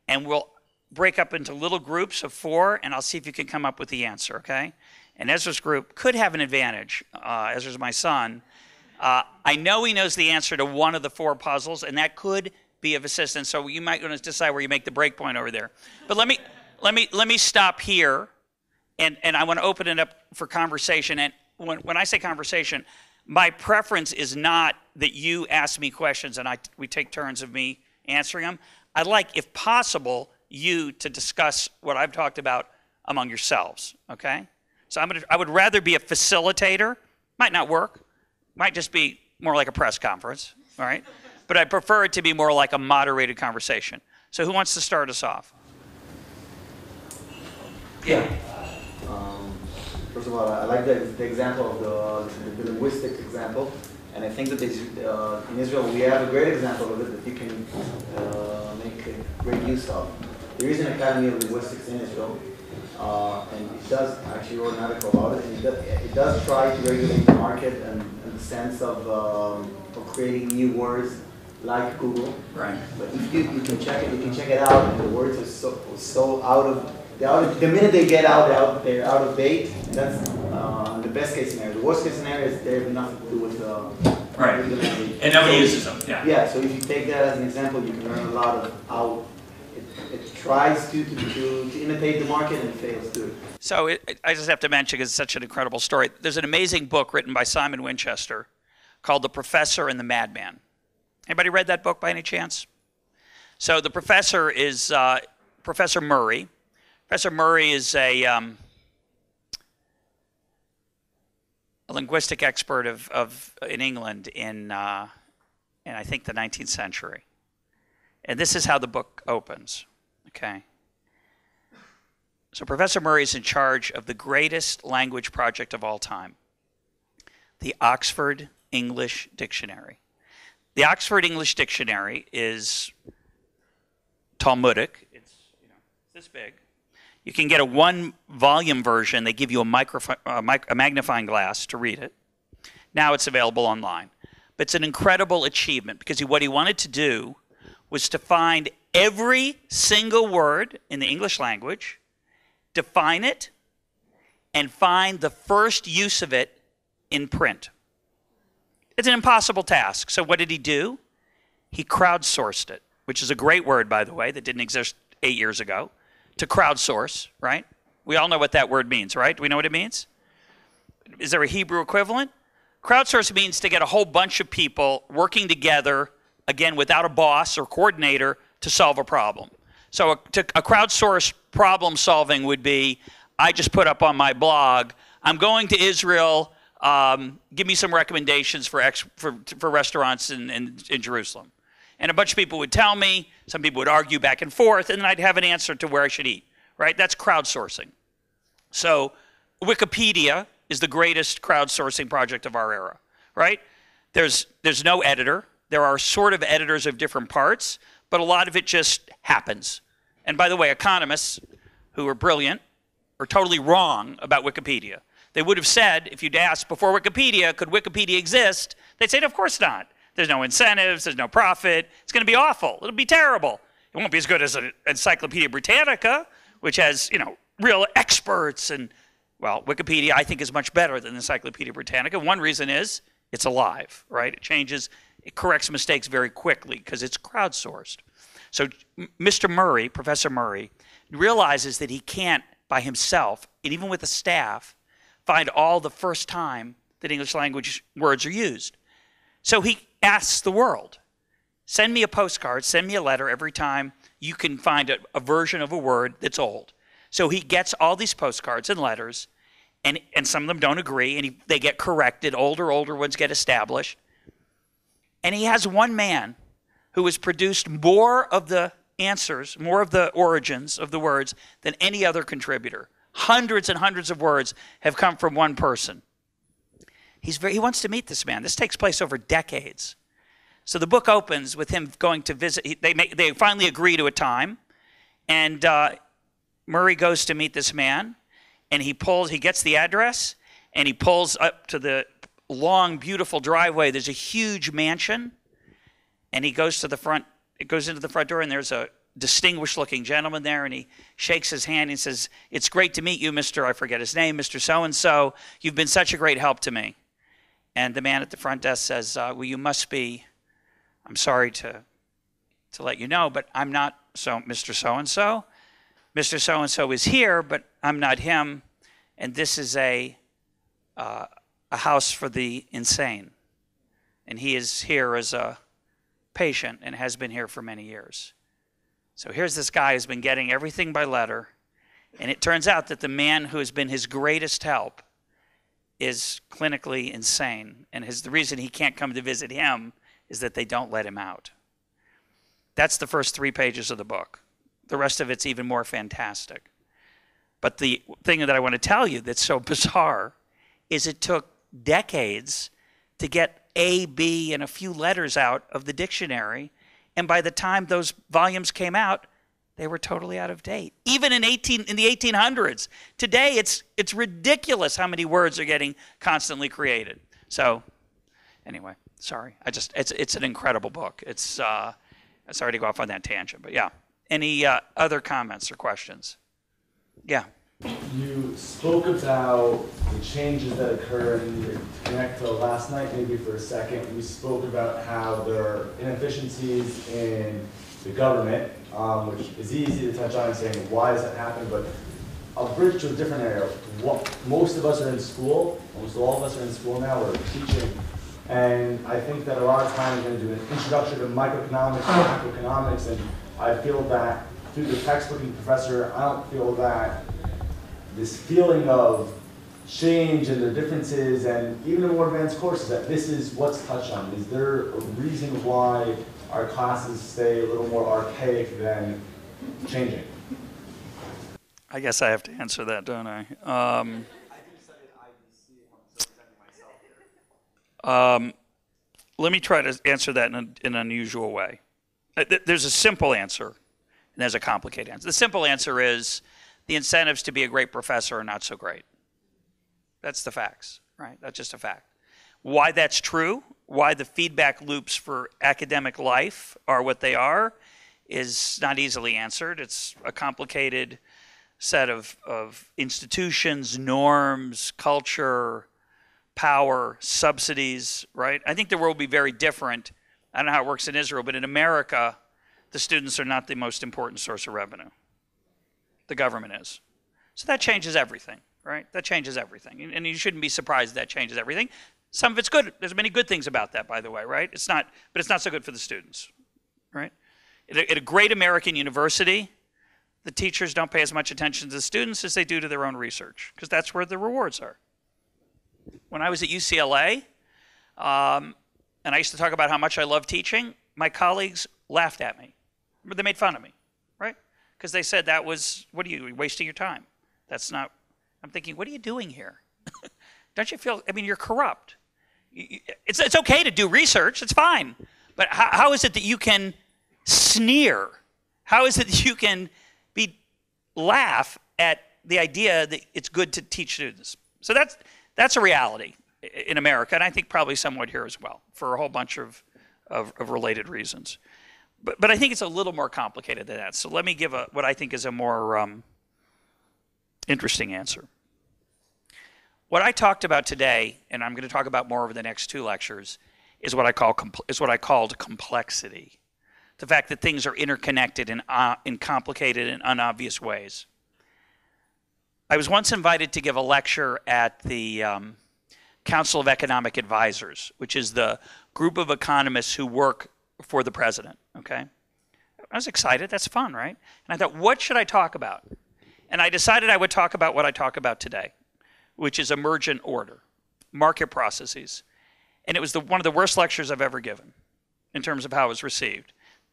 and we'll break up into little groups of four, and I'll see if you can come up with the answer, okay? And Ezra's group could have an advantage. Uh, Ezra's my son. Uh, I know he knows the answer to one of the four puzzles, and that could be of assistance. So you might want to decide where you make the break point over there. But let me let me let me stop here, and and I want to open it up for conversation. And when when I say conversation, my preference is not that you ask me questions and I, we take turns of me answering them. I'd like, if possible, you to discuss what I've talked about among yourselves, okay? So I'm gonna, I would rather be a facilitator. Might not work. Might just be more like a press conference, all right? But I prefer it to be more like a moderated conversation. So who wants to start us off? Yeah. Um, first of all, I like the, the example of the, the, linguistics example, and I think that uh, in Israel we have a great example of it that you can uh, make great use of. There is an Academy of Linguistics in Israel, uh, and it does actually wrote an article about it, and it does, it does try to regulate the market and, and the sense of, um, of creating new words like Google. Right. But if you, you can check it, you can check it out, and the words are so so out of the, out of, the minute they get out, they're out, they're out of date. And that's uh, the best case scenario. The worst case scenario is they have nothing to do with the right. With the. And nobody so, uses them. Yeah. Yeah. So if you take that as an example, you can learn a lot of how tries to, to, to, to, imitate the market and fails to. So it, I just have to mention because it's such an incredible story. There's an amazing book written by Simon Winchester called The Professor and the Madman. Anybody read that book by any chance? So the professor is uh, Professor Murray. Professor Murray is a, um, a linguistic expert of, of in England in, uh, in I think the 19th century. And this is how the book opens. Okay. So Professor Murray is in charge of the greatest language project of all time, the Oxford English Dictionary. The Oxford English Dictionary is Talmudic. It's you know this big. You can get a one volume version. They give you a, uh, a magnifying glass to read it. Now it's available online. But it's an incredible achievement because he, what he wanted to do was to find every single word in the English language, define it, and find the first use of it in print. It's an impossible task. So, what did he do? He crowdsourced it, which is a great word, by the way, that didn't exist eight years ago. To crowdsource, right? We all know what that word means, right? Do we know what it means? Is there a Hebrew equivalent? Crowdsource means to get a whole bunch of people working together, again, without a boss or coordinator, to solve a problem. So a, to, a crowdsourced problem solving would be I just put up on my blog, I'm going to Israel. Um, give me some recommendations for, ex, for, for restaurants in, in, in Jerusalem. And a bunch of people would tell me, some people would argue back and forth, and then I'd have an answer to where I should eat, right? That's crowdsourcing. So Wikipedia is the greatest crowdsourcing project of our era, right? There's, there's no editor. There are sort of editors of different parts, but a lot of it just happens. And by the way, economists who are brilliant are totally wrong about Wikipedia. They would have said, if you'd asked before Wikipedia, could Wikipedia exist? They'd say, of course not. There's no incentives, there's no profit. It's going to be awful. It'll be terrible. It won't be as good as an Encyclopedia Britannica, which has, you know, real experts and well, Wikipedia I think is much better than Encyclopedia Britannica. One reason is it's alive, right? It changes it corrects mistakes very quickly because it's crowdsourced. So Mr. Murray, Professor Murray, realizes that he can't by himself, and even with a staff, find all the first time that English language words are used. So he asks the world, send me a postcard, send me a letter every time you can find a, a version of a word that's old. So he gets all these postcards and letters, and, and some of them don't agree, and he, they get corrected. Older, older ones get established. And he has one man who has produced more of the answers, more of the origins of the words than any other contributor. Hundreds and hundreds of words have come from one person. He's very, he wants to meet this man. This takes place over decades. So the book opens with him going to visit. They, make, they finally agree to a time, and uh, Murray goes to meet this man, and he pulls. He gets the address, and he pulls up to the long, beautiful driveway. There's a huge mansion, and he goes to the front. It goes into the front door, and there's a distinguished looking gentleman there, and he shakes his hand and says, It's great to meet you, Mr. I forget his name, Mr. So and so. You've been such a great help to me. And the man at the front desk says, uh, Well, you must be, I'm sorry to, to let you know, but I'm not so Mr. So and so. Mr. So and so is here, but I'm not him. And this is a, uh, a house for the insane. And he is here as a patient and has been here for many years. So here's this guy who's been getting everything by letter. And it turns out that the man who has been his greatest help is clinically insane. And his, the reason he can't come to visit him is that they don't let him out. That's the first three pages of the book. The rest of it's even more fantastic. But the thing that I want to tell you that's so bizarre is it took decades to get A, B, and a few letters out of the dictionary. And by the time those volumes came out, they were totally out of date. Even in 18 in the 1800s. Today it's it's ridiculous how many words are getting constantly created. So anyway, sorry. I just it's it's an incredible book. It's uh sorry to go off on that tangent, but yeah. Any uh, other comments or questions? Yeah. You spoke about the changes that occurred, and to connect to last night maybe for a second, you spoke about how there are inefficiencies in the government, um, which is easy to touch on and saying, why does that happen? But I'll bridge to a different area. What, most of us are in school, almost all of us are in school now, we're teaching. And I think that a lot of times we're going to do an introduction to microeconomics, and macroeconomics, and I feel that through the textbook and professor, I don't feel that this feeling of change and the differences and even in more advanced courses that this is what's touched on. Is there a reason why our classes stay a little more archaic than changing? I guess I have to answer that, don't I? Um, um, let me try to answer that in, a, in an unusual way. Uh, there's a simple answer, and there's a complicated answer. The simple answer is the incentives to be a great professor are not so great. That's the facts, right? That's just a fact. Why that's true, why the feedback loops for academic life are what they are, is not easily answered. It's a complicated set of, of institutions, norms, culture, power, subsidies, right? I think the world will be very different. I don't know how it works in Israel, but in America, the students are not the most important source of revenue. The government is. So that changes everything, right? That changes everything. And you shouldn't be surprised that changes everything. Some of it's good. There's many good things about that, by the way, right? It's not, but it's not so good for the students, right? At a, at a great American university, the teachers don't pay as much attention to the students as they do to their own research, because that's where the rewards are. When I was at UCLA, um, and I used to talk about how much I love teaching, my colleagues laughed at me. They made fun of me? Because they said that was, what are you, wasting your time? That's not, I'm thinking, what are you doing here? Don't you feel, I mean, you're corrupt. It's, it's okay to do research, it's fine. But how, how is it that you can sneer? How is it that you can be laugh at the idea that it's good to teach students? So that's, that's a reality in America, and I think probably somewhat here as well, for a whole bunch of, of, of related reasons. But, but I think it's a little more complicated than that. So let me give a, what I think is a more um, interesting answer. What I talked about today, and I'm going to talk about more over the next two lectures, is what I call is what I called complexity. The fact that things are interconnected in, uh, in complicated and unobvious ways. I was once invited to give a lecture at the um, Council of Economic Advisors, which is the group of economists who work for the president. Okay, I was excited. That's fun, right? And I thought, what should I talk about? And I decided I would talk about what I talk about today, which is emergent order, market processes. And it was the, one of the worst lectures I've ever given in terms of how it was received.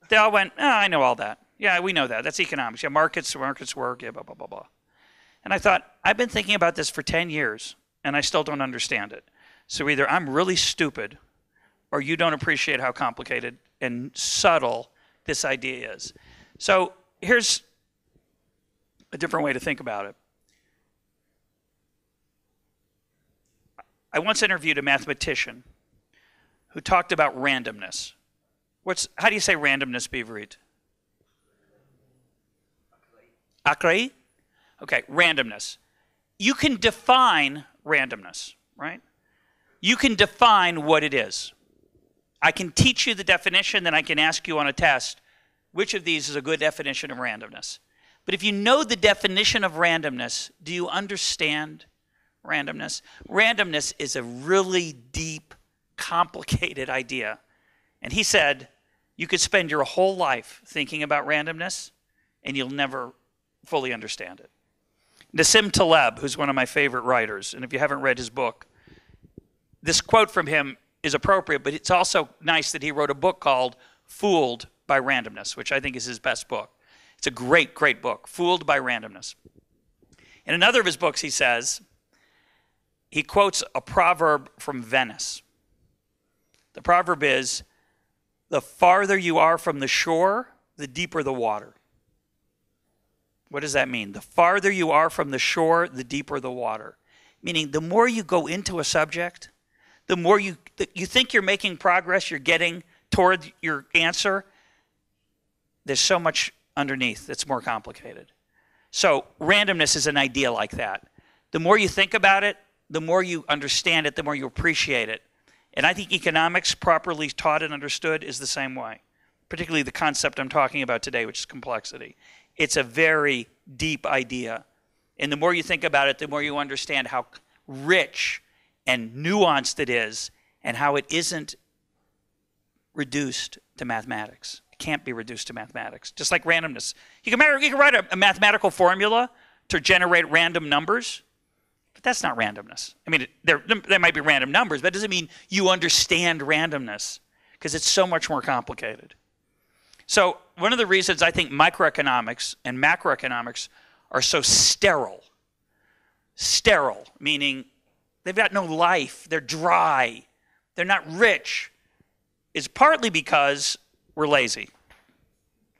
They all went, oh, I know all that. Yeah, we know that. That's economics. Yeah, markets, markets work. Yeah, blah, blah, blah, blah. And I thought, I've been thinking about this for 10 years, and I still don't understand it. So either I'm really stupid, or you don't appreciate how complicated and subtle this idea is. So here's a different way to think about it. I once interviewed a mathematician who talked about randomness. What's how do you say randomness, Beaverit? Akrai? Okay, randomness. You can define randomness, right? You can define what it is. I can teach you the definition, then I can ask you on a test which of these is a good definition of randomness. But if you know the definition of randomness, do you understand randomness? Randomness is a really deep, complicated idea. And he said, you could spend your whole life thinking about randomness and you'll never fully understand it. Nassim Taleb, who's one of my favorite writers, and if you haven't read his book, this quote from him is appropriate, but it's also nice that he wrote a book called Fooled by Randomness, which I think is his best book. It's a great, great book, Fooled by Randomness. In another of his books, he says, he quotes a proverb from Venice. The proverb is, the farther you are from the shore, the deeper the water. What does that mean? The farther you are from the shore, the deeper the water. Meaning, the more you go into a subject, the more you, you think you're making progress, you're getting toward your answer, there's so much underneath that's more complicated. So, randomness is an idea like that. The more you think about it, the more you understand it, the more you appreciate it. And I think economics, properly taught and understood, is the same way, particularly the concept I'm talking about today, which is complexity. It's a very deep idea. And the more you think about it, the more you understand how rich and nuanced it is and how it isn't reduced to mathematics. It can't be reduced to mathematics, just like randomness. You can, you can write a, a mathematical formula to generate random numbers, but that's not randomness. I mean, there, might be random numbers, but it doesn't mean you understand randomness because it's so much more complicated. So, one of the reasons I think microeconomics and macroeconomics are so sterile, sterile, meaning they've got no life, they're dry, they're not rich, is partly because we're lazy.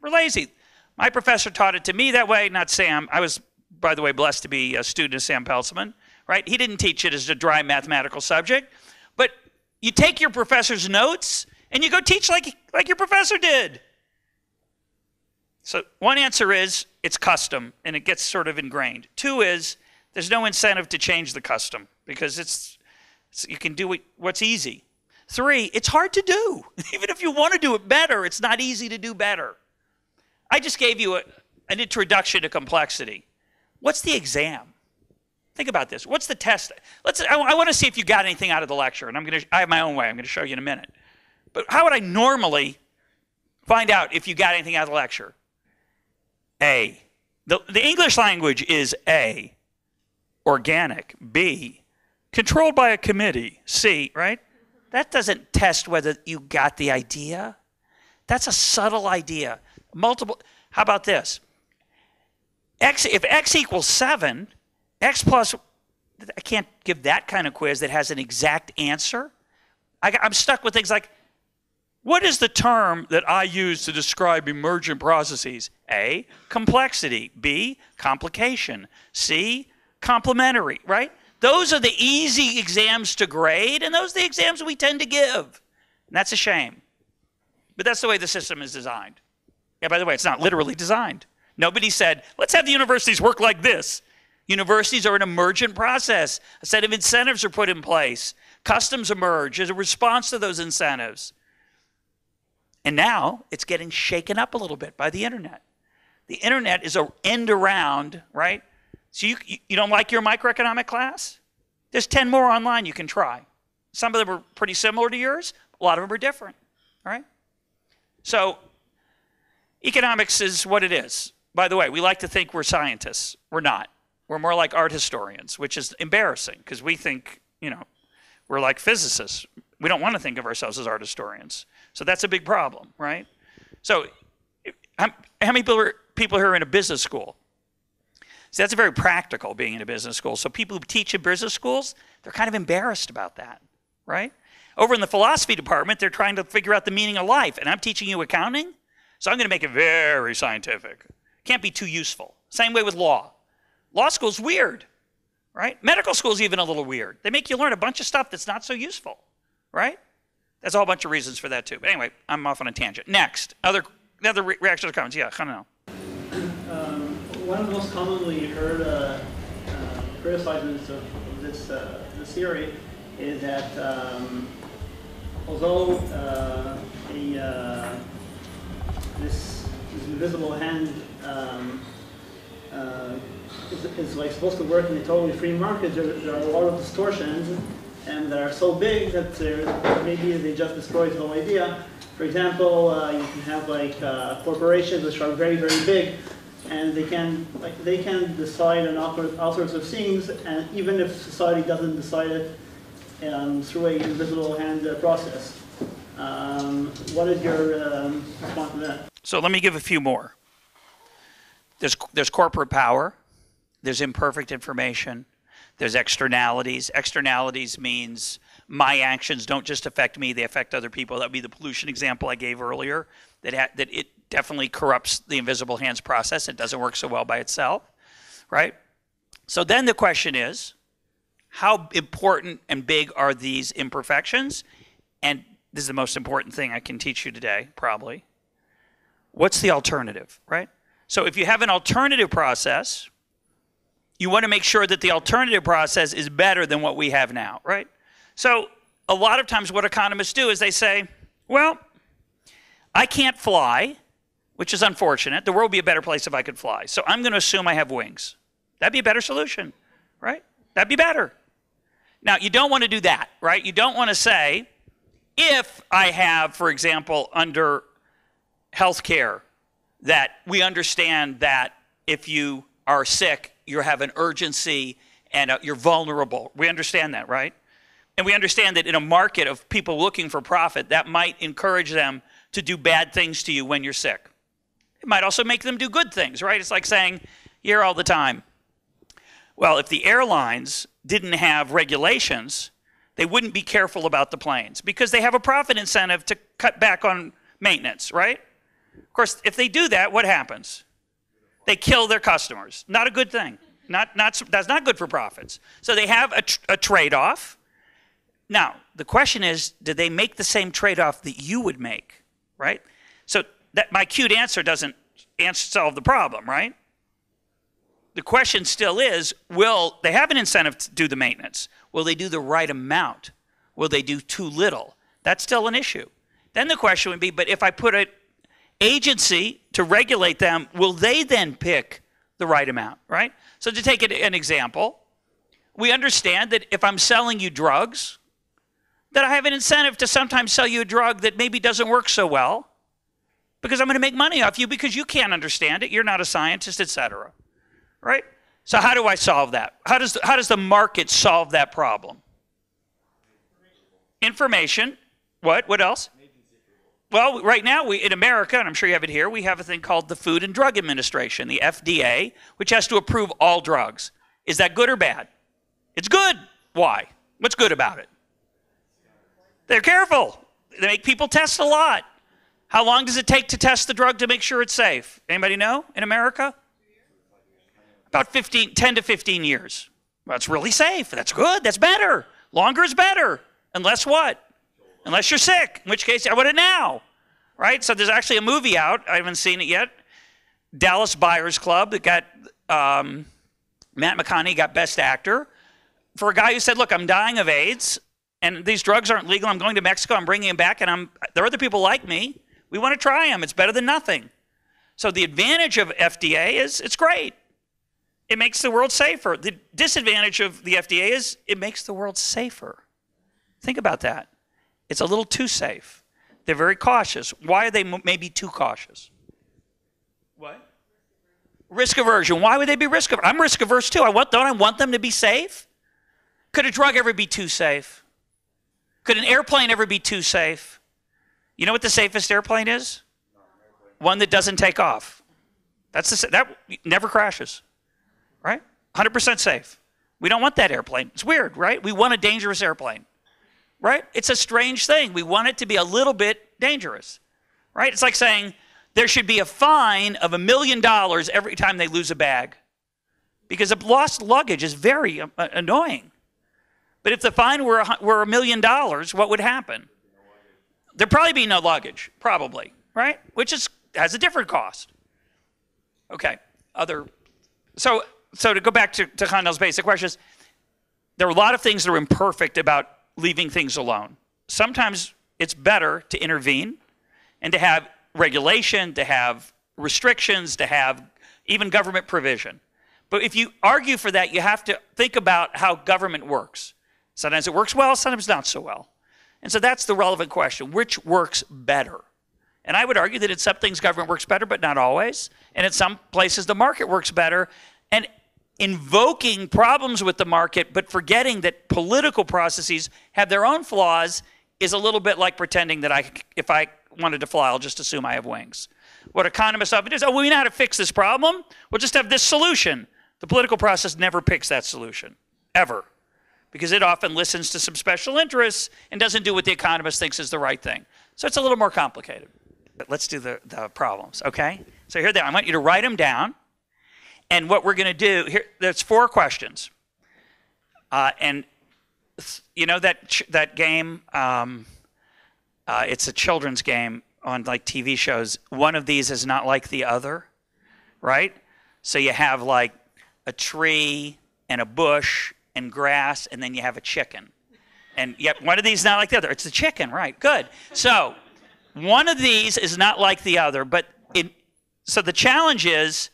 We're lazy. My professor taught it to me that way, not Sam. I was, by the way, blessed to be a student of Sam Peltzman, right? He didn't teach it as a dry mathematical subject, but you take your professor's notes and you go teach like, like your professor did. So, one answer is it's custom and it gets sort of ingrained. Two is there's no incentive to change the custom because it's, it's you can do what's easy. Three, it's hard to do. Even if you want to do it better, it's not easy to do better. I just gave you a, an introduction to complexity. What's the exam? Think about this. What's the test? Let's. I, I want to see if you got anything out of the lecture, and I'm going to. I have my own way. I'm going to show you in a minute. But how would I normally find out if you got anything out of the lecture? A. The, the English language is A. Organic. B. Controlled by a committee. C. Right? That doesn't test whether you got the idea. That's a subtle idea. Multiple. How about this? X, if x equals 7, x plus, I can't give that kind of quiz that has an exact answer. I, I'm stuck with things like, what is the term that I use to describe emergent processes? A, complexity. B, complication. C, complementary, right? Those are the easy exams to grade, and those are the exams we tend to give. And that's a shame. But that's the way the system is designed. Yeah, by the way, it's not literally designed. Nobody said, let's have the universities work like this. Universities are an emergent process. A set of incentives are put in place. Customs emerge as a response to those incentives. And now it's getting shaken up a little bit by the internet. The internet is a end around, right? So you, you don't like your microeconomic class? There's 10 more online you can try. Some of them are pretty similar to yours, a lot of them are different, all right? So economics is what it is. By the way, we like to think we're scientists. We're not. We're more like art historians, which is embarrassing because we think, you know, we're like physicists. We don't want to think of ourselves as art historians. So that's a big problem, right? So how, many people are, people here in a business school? So that's very practical being in a business school. So people who teach in business schools, they're kind of embarrassed about that, right? Over in the philosophy department, they're trying to figure out the meaning of life. And I'm teaching you accounting, so I'm going to make it very scientific. Can't be too useful. Same way with law. Law school's weird, right? Medical school's even a little weird. They make you learn a bunch of stuff that's not so useful, right? There's a whole bunch of reasons for that too. But anyway, I'm off on a tangent. Next, other other reactions or comments? Yeah, Hanel one of the most commonly heard uh, uh, criticizers of, this, uh, this theory is that um, although uh, a, uh, this, this, invisible hand um, uh, is, is, like supposed to work in a totally free market, there, there, are a lot of distortions and that are so big that maybe they just destroy the whole idea. For example, you can have like corporations which are very, very big, and they can like they can decide on all, sorts of things, and even if society doesn't decide it um, through a invisible hand uh, process. Um, what is your um, response to that? So let me give a few more. There's there's corporate power, there's imperfect information, there's externalities. Externalities means my actions don't just affect me, they affect other people. That would be the pollution example I gave earlier, that, ha- that it definitely corrupts the invisible hands process. It doesn't work so well by itself, right? So then the question is how important and big are these imperfections? And this is the most important thing I can teach you today, probably. What's the alternative, right? So if you have an alternative process, you want to make sure that the alternative process is better than what we have now, right? So a lot of times what economists do is they say, well, I can't fly, which is unfortunate. The world would be a better place if I could fly. So I'm going to assume I have wings. That'd be a better solution, right? That'd be better. Now, you don't want to do that, right? You don't want to say, if I have, for example, under health care, that we understand that if you are sick, you have an urgency and uh, you're vulnerable. We understand that, right? And we understand that in a market of people looking for profit, that might encourage them to do bad things to you when you're sick. It might also make them do good things, right? It's like saying, here all the time. Well, if the airlines didn't have regulations, they wouldn't be careful about the planes because they have a profit incentive to cut back on maintenance, right? Of course, if they do that, what happens? They kill their customers. Not a good thing. Not, not, that's not good for profits. So they have a, tr- a trade off. Now, the question is did they make the same trade off that you would make, right? That my cute answer doesn't answer, solve the problem, right? The question still is will they have an incentive to do the maintenance? Will they do the right amount? Will they do too little? That's still an issue. Then the question would be but if I put an agency to regulate them, will they then pick the right amount, right? So to take an example, we understand that if I'm selling you drugs, that I have an incentive to sometimes sell you a drug that maybe doesn't work so well because I'm going to make money off you because you can't understand it, you're not a scientist, etc. Right? So how do I solve that? How does how does the market solve that problem? Information. What? What else? Well, right now we in America, and I'm sure you have it here, we have a thing called the Food and Drug Administration, the FDA, which has to approve all drugs. Is that good or bad? It's good. Why? What's good about it? They're careful. They make people test a lot. How long does it take to test the drug to make sure it's safe? Anybody know in America? About 15, 10 to 15 years. That's really safe. That's good. That's better. Longer is better. Unless what? Unless you're sick, in which case I want it now. Right? So there's actually a movie out. I haven't seen it yet. Dallas Buyers Club that got um, Matt McConaughey got Best Actor for a guy who said, "Look, I'm dying of AIDS, and these drugs aren't legal. I'm going to Mexico. I'm bringing them back, and I'm there are other people like me. We want to try them. It's better than nothing." So the advantage of FDA is it's great. It makes the world safer. The disadvantage of the FDA is it makes the world safer. Think about that. It's a little too safe. They're very cautious. Why are they maybe too cautious? What? Risk aversion. Why would they be risk averse? I'm risk averse too. I want, don't I want them to be safe? Could a drug ever be too safe? Could an airplane ever be too safe? You know what the safest airplane is? One that doesn't take off. That's the that never crashes, right? 100% safe. We don't want that airplane. It's weird, right? We want a dangerous airplane right? It's a strange thing. We want it to be a little bit dangerous, right? It's like saying there should be a fine of a million dollars every time they lose a bag because a lost luggage is very uh, annoying. But if the fine were a, were a million dollars, what would happen? There'd probably be no luggage, probably, right? Which is has a different cost. Okay, other. So so to go back to, to Handel's basic questions, there are a lot of things that are imperfect about leaving things alone. Sometimes it's better to intervene and to have regulation, to have restrictions, to have even government provision. But if you argue for that, you have to think about how government works. Sometimes it works well, sometimes not so well. And so that's the relevant question which works better? And I would argue that in some things government works better, but not always. And in some places the market works better. And invoking problems with the market, but forgetting that political processes have their own flaws is a little bit like pretending that I, if I wanted to fly, I'll just assume I have wings. What economists often do is, oh, well, we know how to fix this problem. We'll just have this solution. The political process never picks that solution, ever, because it often listens to some special interests and doesn't do what the economist thinks is the right thing. So it's a little more complicated. But let's do the, the problems, okay? So here they are. I want you to write them down. And what we're going to do here, there's four questions. Uh, and you know that that game? Um, uh, it's a children's game on like TV shows. One of these is not like the other, right? So you have like a tree and a bush and grass, and then you have a chicken. And yet one of these is not like the other. It's the chicken, right? Good. So one of these is not like the other, but it, so the challenge is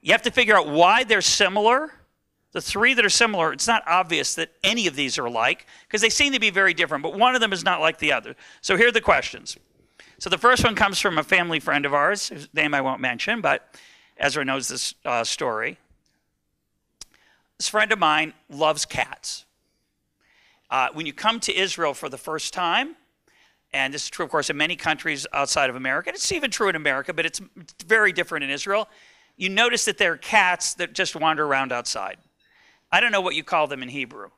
you have to figure out why they're similar. The three that are similar, it's not obvious that any of these are alike because they seem to be very different, but one of them is not like the other. So here are the questions. So the first one comes from a family friend of ours, whose name I won't mention, but Ezra knows this uh, story. This friend of mine loves cats. Uh, when you come to Israel for the first time, and this is true, of course, in many countries outside of America, it's even true in America, but it's very different in Israel, you notice that there are cats that just wander around outside. I don't know what you call them in Hebrew.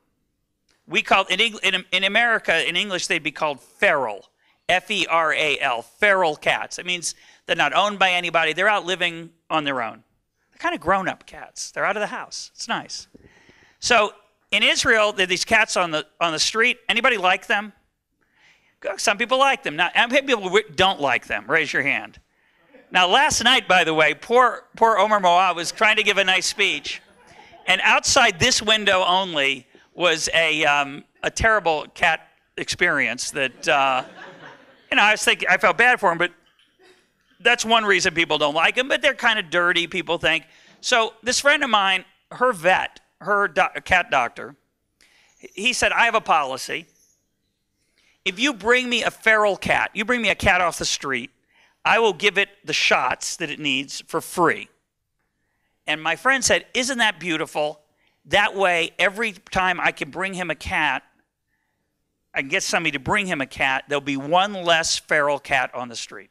We call in, in, in America in English they'd be called feral, F-E-R-A-L, feral cats. It means they're not owned by anybody. They're out living on their own. Kind of grown-up cats. They're out of the house. It's nice. So in Israel, there are these cats on the on the street. Anybody like them? Some people like them. Now, many people don't like them? Raise your hand. Now, last night, by the way, poor poor Omer Moav was trying to give a nice speech, and outside this window only was a um, a terrible cat experience. That uh, you know, I was thinking I felt bad for him, but that's one reason people don't like them, But they're kind of dirty. People think so. This friend of mine, her vet, her do- cat doctor, he said, "I have a policy." if you bring me a feral cat, you bring me a cat off the street, I will give it the shots that it needs for free. And my friend said, Isn't that beautiful? That way, every time I can bring him a cat, I can get somebody to bring him a cat, there'll be one less feral cat on the street.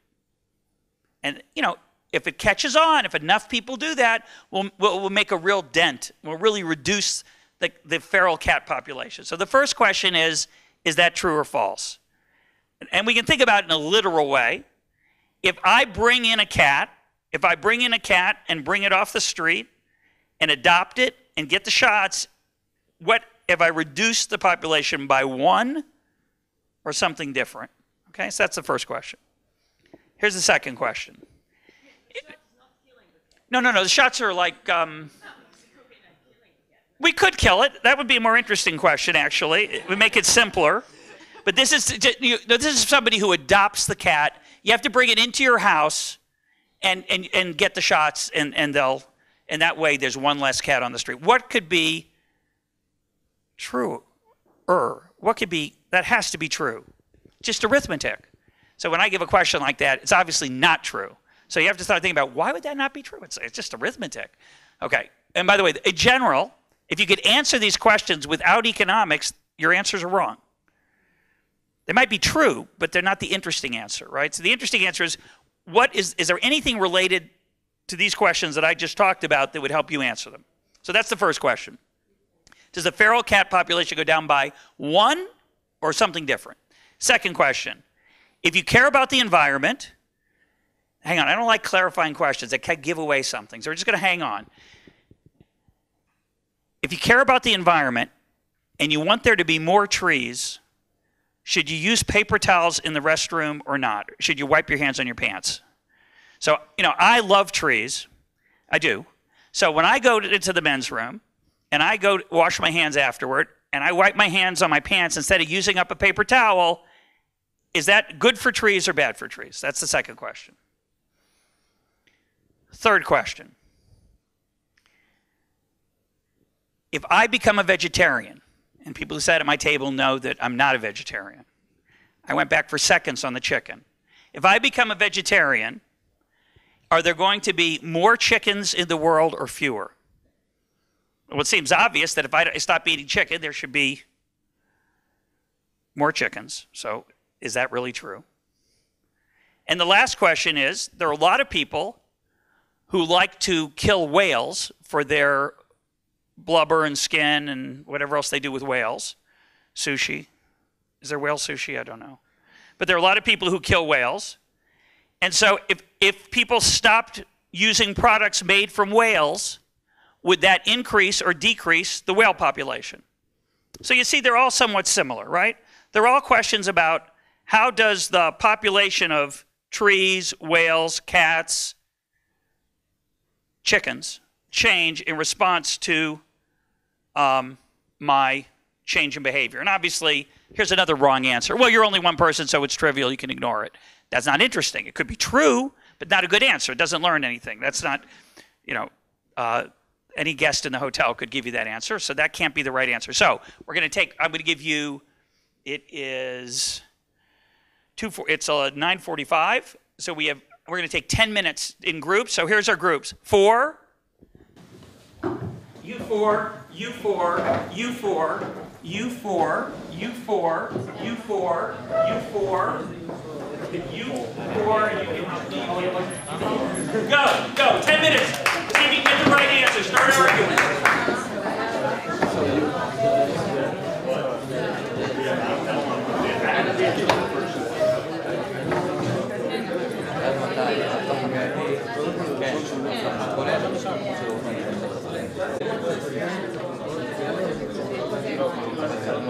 And, you know, if it catches on, if enough people do that, we'll, we'll, we'll make a real dent. We'll really reduce the, the feral cat population. So the first question is is that true or false? And we can think about it in a literal way. If I bring in a cat, if I bring in a cat and bring it off the street and adopt it and get the shots, what if I reduce the population by one or something different? Okay, so that's the first question. Here's the second question. No, no, no. The shots are like. Um, we could kill it. That would be a more interesting question, actually. Would make it simpler. But this is this is somebody who adopts the cat. You have to bring it into your house, and and and get the shots, and and they'll and that way there's one less cat on the street. What could be true? Er, what could be that has to be true? Just arithmetic. So when I give a question like that, it's obviously not true. So you have to start thinking about why would that not be true? It's, it's just arithmetic. Okay. And by the way, in general if you could answer these questions without economics, your answers are wrong. They might be true, but they're not the interesting answer, right? So the interesting answer is what is is there anything related to these questions that I just talked about that would help you answer them? So that's the first question. Does the feral cat population go down by one or something different? Second question. If you care about the environment, hang on, I don't like clarifying questions that can give away something. So we're just going to hang on if you care about the environment and you want there to be more trees, should you use paper towels in the restroom or not? Should you wipe your hands on your pants? So, you know, I love trees. I do. So when I go into the men's room and I go wash my hands afterward and I wipe my hands on my pants instead of using up a paper towel, is that good for trees or bad for trees? That's the second question. Third question if I become a vegetarian, and people who sat at my table know that I'm not a vegetarian, I went back for seconds on the chicken. If I become a vegetarian, are there going to be more chickens in the world or fewer? Well, it seems obvious that if I stop eating chicken, there should be more chickens. So, is that really true? And the last question is there are a lot of people who like to kill whales for their blubber and skin and whatever else they do with whales. Sushi. Is there whale sushi? I don't know. But there are a lot of people who kill whales. And so if, if people stopped using products made from whales, would that increase or decrease the whale population? So you see, they're all somewhat similar, right? They're all questions about how does the population of trees, whales, cats, chickens change in response to um, my change in behavior? And obviously, here's another wrong answer. Well, you're only one person, so it's trivial. You can ignore it. That's not interesting. It could be true, but not a good answer. It doesn't learn anything. That's not, you know, uh, any guest in the hotel could give you that answer. So that can't be the right answer. So we're going to take. I'm going to give you. It is two, four, it's uh, a 9:45. So we have we're going to take 10 minutes in groups. So here's our groups: four, you four, you four, you four, you four, you four, you four, you four. You four, you oh, Go, go, 10 minutes. See if you can get the right answer. Start arguing.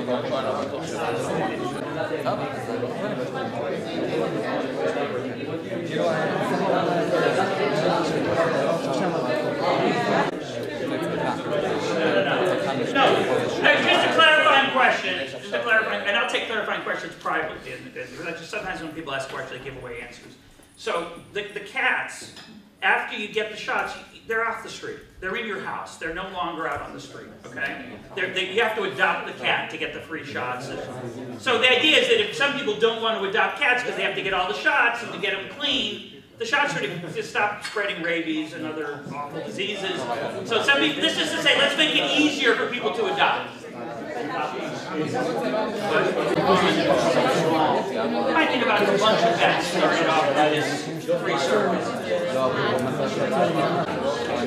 No, just a clarifying question, just a clarifying, and I'll take clarifying questions privately, sometimes when people ask questions, they give away answers. So, the, the cats, after you get the shots, they're off the street. They're in your house. They're no longer out on the street, okay? They, you have to adopt the cat to get the free shots. So the idea is that if some people don't want to adopt cats because they have to get all the shots and to get them clean, the shots are to, to stop spreading rabies and other awful diseases. So some people, this is to say, let's make it easier for people to adopt. I think about a bunch of pets started off this free service.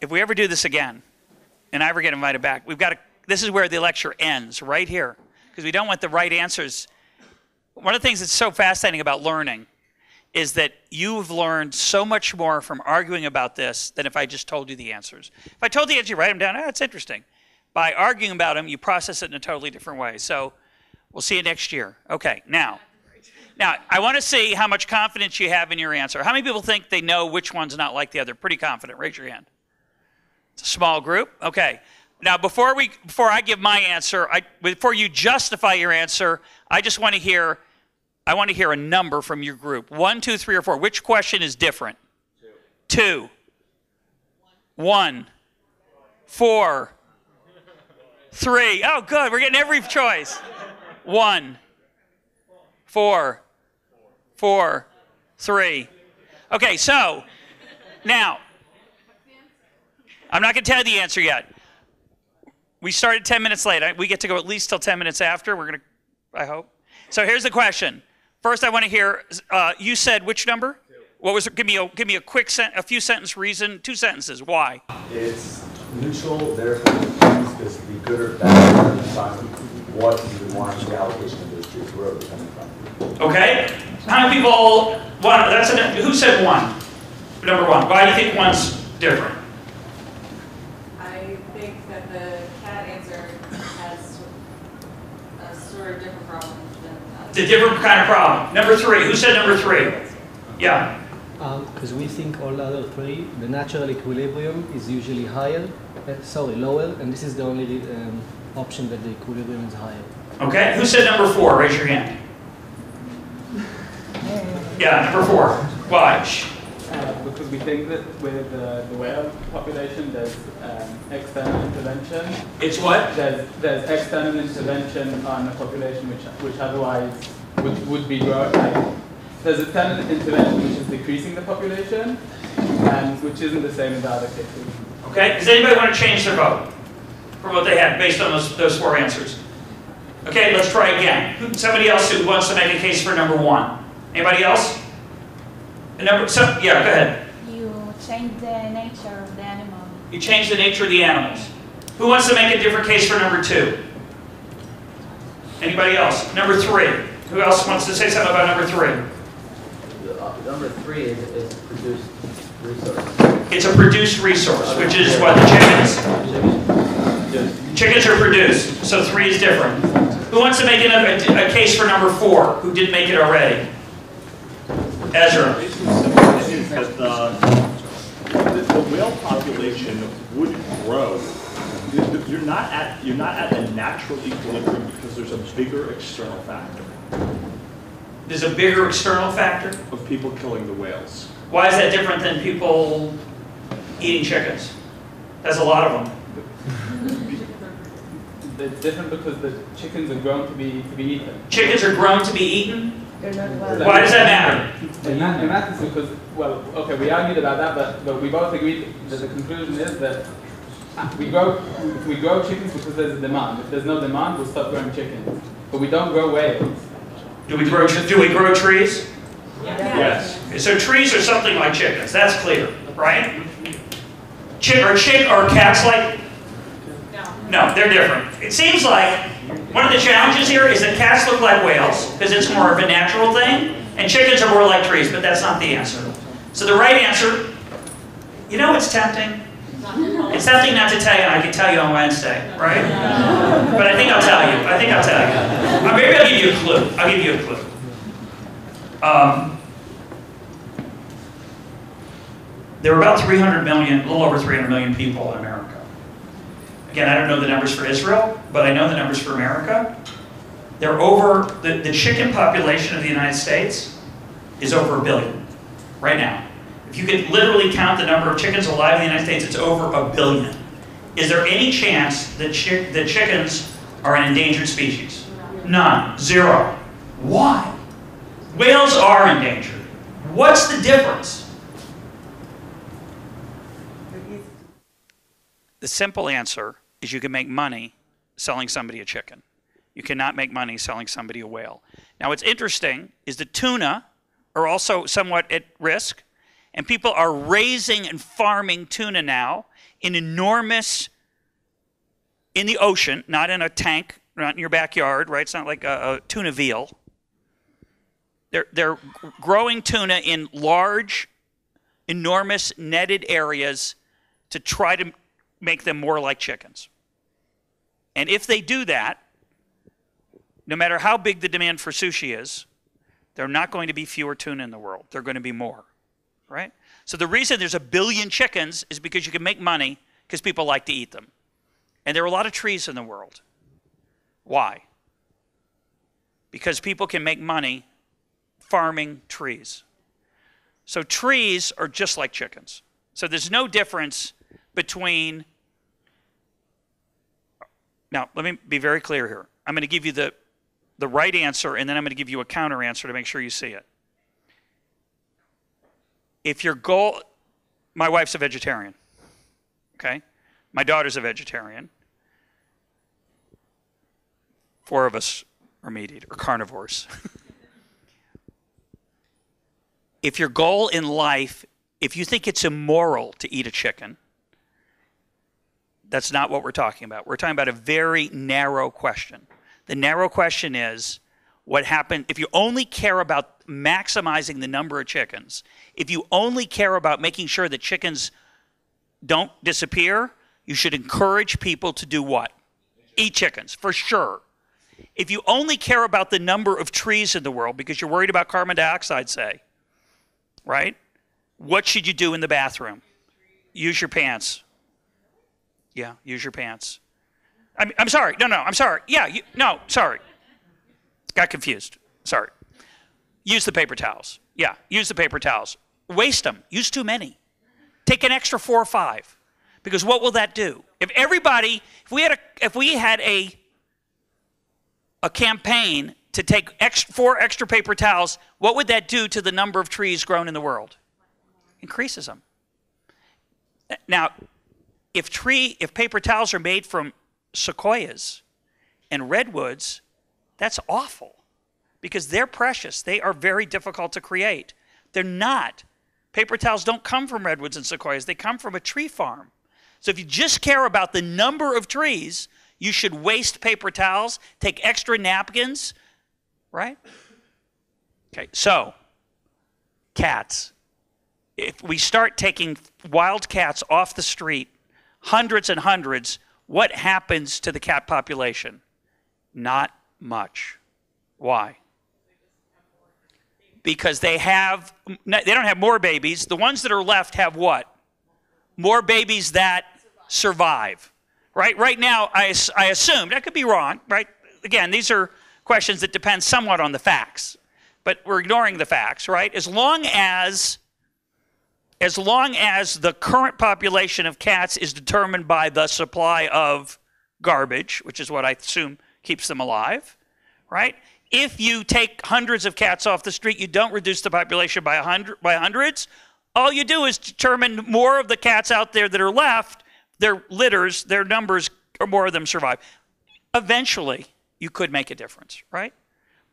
if we ever do this again, and I ever get invited back, we've got to. This is where the lecture ends, right here, because we don't want the right answers. One of the things that's so fascinating about learning is that you've learned so much more from arguing about this than if I just told you the answers. If I told you the you write them down. Ah, it's interesting. By arguing about them, you process it in a totally different way. So, we'll see you next year. Okay, now. Now, I want to see how much confidence you have in your answer. How many people think they know which one's not like the other? Pretty confident. Raise your hand. It's a small group. Okay. Now, before we, before I give my answer, I, before you justify your answer, I just want to hear, I want to hear a number from your group. One, two, three, or four. Which question is different? Two. Two. One. Four. Three. Oh, good. We're getting every choice. One. Four. Four. Three. Okay, so now I'm not going to tell you the answer yet. We started 10 minutes late. We get to go at least till 10 minutes after. We're going to, I hope. So here's the question. First, I want to hear. Uh, you said which number? What was it? Give me a give me a quick sent a few sentence reason. Two sentences. Why? It's neutral, therefore good or bad, decide what you would want the allocation of those trees, where it would come from. Okay. How many people? One. That's an, who said one. Number one. Why do you think one's different? I think that the cat answer has a sort of different problem than It's a different kind of problem. Number three. Who said number three? Yeah. Because we think all other three, the natural equilibrium is usually higher, uh, sorry, lower, and this is the only um, option that the equilibrium is higher. Okay. Who said number four? Raise your hand. Yeah, number four. Why? Uh, because we think that with uh, the whale population, there's um, external intervention. It's what? There's, there's external intervention on a population which, which otherwise would, would be growing. Like, there's external intervention which is decreasing the population, and which isn't the same in the other cases. Okay, does anybody want to change their vote from what they had based on those, those four answers? Okay, let's try again. Somebody else who wants to make a case for number one. Anybody else? A number, so, yeah, go ahead. You change the nature of the animal. You change the nature of the animals. Who wants to make a different case for number two? Anybody else? Number three. Who else wants to say something about number three? The, number three is, is produced resource. It's a produced resource, which is what the chickens. Chickens are produced, so three is different. Who wants to make another, a, a case for number four? Who didn't make it already? Ezra. That the, the, the whale population would grow. You're not at you're not at a natural equilibrium because there's a bigger external factor There's a bigger external factor. of people killing the whales. Why is that different than people eating chickens? There's a lot of them. It's different because the chickens are grown to be to be eaten. Chickens are grown to be eaten. They're not well. Why does that matter? And that, and that is because, well, okay, we argued about that, but, but we both agreed that the conclusion is that we grow, we grow chickens because there's a demand. If there's no demand, we'll stop growing chickens. But we don't grow whales. Do we grow, do we grow trees? Yes. So trees are something like chickens, that's clear, right? Chick, are chick, are cats like? No, they're different. It seems like one of the challenges here is that cats look like whales, because it's more of a natural thing, and chickens are more like trees, but that's not the answer. So the right answer, you know it's tempting? It's tempting not to tell you, and I can tell you on Wednesday, right? But I think I'll tell you, I think I'll tell you. Uh, maybe I'll give you a clue, I'll give you a clue. Um, there are about 300 million, a little over 300 million people in America. Again, I don't know the numbers for Israel, but I know the numbers for America. There are over, the, the chicken population of the United States is over a billion right now. If you could literally count the number of chickens alive in the United States, it's over a billion. Is there any chance that, chick, that chickens are an endangered species? None. Zero. Why? Whales are endangered. What's the difference? The simple answer is you can make money selling somebody a chicken. You cannot make money selling somebody a whale. Now, what's interesting is the tuna are also somewhat at risk, and people are raising and farming tuna now in enormous, in the ocean, not in a tank, not in your backyard, right? It's not like a, a tuna veal. They're, they're growing tuna in large, enormous netted areas to try to make them more like chickens. And if they do that, no matter how big the demand for sushi is, there are not going to be fewer tuna in the world. There are going to be more, right? So the reason there's a billion chickens is because you can make money because people like to eat them. And there are a lot of trees in the world. Why? Because people can make money farming trees. So trees are just like chickens. So there's no difference between. Now, let me be very clear here. I'm going to give you the, the right answer, and then I'm going to give you a counter answer to make sure you see it. If your goal, my wife's a vegetarian, okay? My daughter's a vegetarian. Four of us are meat eaters, carnivores. if your goal in life, if you think it's immoral to eat a chicken, that's not what we're talking about. We're talking about a very narrow question. The narrow question is what happened if you only care about maximizing the number of chickens, if you only care about making sure that chickens don't disappear, you should encourage people to do what? Eat chickens, for sure. If you only care about the number of trees in the world because you're worried about carbon dioxide, say, right? What should you do in the bathroom? Use your pants. Yeah, use your pants. I'm, I'm sorry. No, no, I'm sorry. Yeah, you, no, sorry. Got confused. Sorry. Use the paper towels. Yeah, use the paper towels. waste them. Use too many. Take an extra four or five. Because what will that do? If everybody, if we had a, if we had a, a campaign to take ex, four extra paper towels, what would that do to the number of trees grown in the world? Increases them. Now, if tree, if paper towels are made from sequoias and redwoods, that's awful because they're precious. They are very difficult to create. They're not. Paper towels don't come from redwoods and sequoias, they come from a tree farm. So if you just care about the number of trees, you should waste paper towels, take extra napkins, right? Okay, so cats. If we start taking wild cats off the street, hundreds and hundreds, what happens to the cat population? Not much. Why? Because they have, they don't have more babies. The ones that are left have what? More babies that survive. Right? Right now, I, I assumed, I could be wrong, right? Again, these are questions that depend somewhat on the facts, but we're ignoring the facts, right? As long as as long as the current population of cats is determined by the supply of garbage, which is what I assume keeps them alive, right? If you take hundreds of cats off the street, you don't reduce the population by, hundred, by hundreds. All you do is determine more of the cats out there that are left, their litters, their numbers, or more of them survive. Eventually, you could make a difference, right?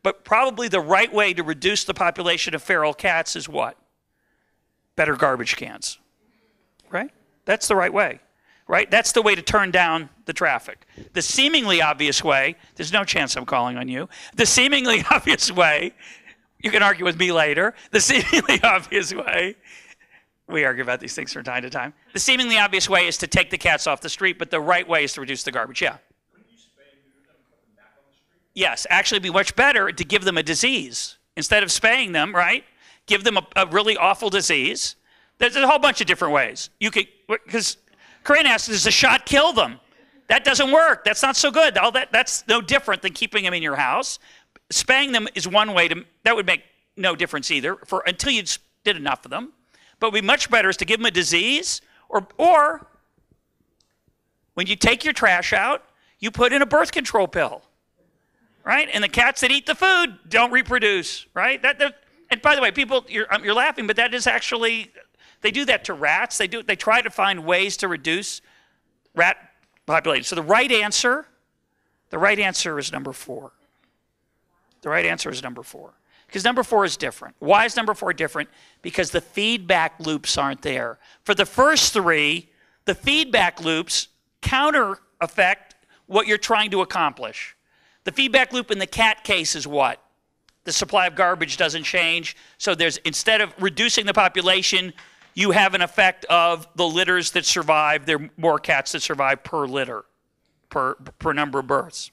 But probably the right way to reduce the population of feral cats is what? better garbage cans. Right? That's the right way. Right? That's the way to turn down the traffic. The seemingly obvious way, there's no chance I'm calling on you. The seemingly obvious way, you can argue with me later. The seemingly obvious way, we argue about these things from time to time. The seemingly obvious way is to take the cats off the street, but the right way is to reduce the garbage. Yeah. Yes, actually, be much better to give them a disease instead of spaying them, right? give them a, a really awful disease. There's a whole bunch of different ways. You could, because Corinne asked, does a shot kill them? That doesn't work. That's not so good. All that, that's no different than keeping them in your house. Spaying them is one way to, that would make no difference either for until you did enough of them. But would be much better is to give them a disease or, or when you take your trash out, you put in a birth control pill, right? And the cats that eat the food don't reproduce, right? That, that and by the way, people, you're, um, you're laughing, but that is actually, they do that to rats. They do, they try to find ways to reduce rat population. So the right answer, the right answer is number four. The right answer is number four. Because number four is different. Why is number four different? Because the feedback loops aren't there. For the first three, the feedback loops counter affect what you're trying to accomplish. The feedback loop in the cat case is what? the supply of garbage doesn't change. So there's instead of reducing the population, you have an effect of the litters that survive. There are more cats that survive per litter, per per number of births.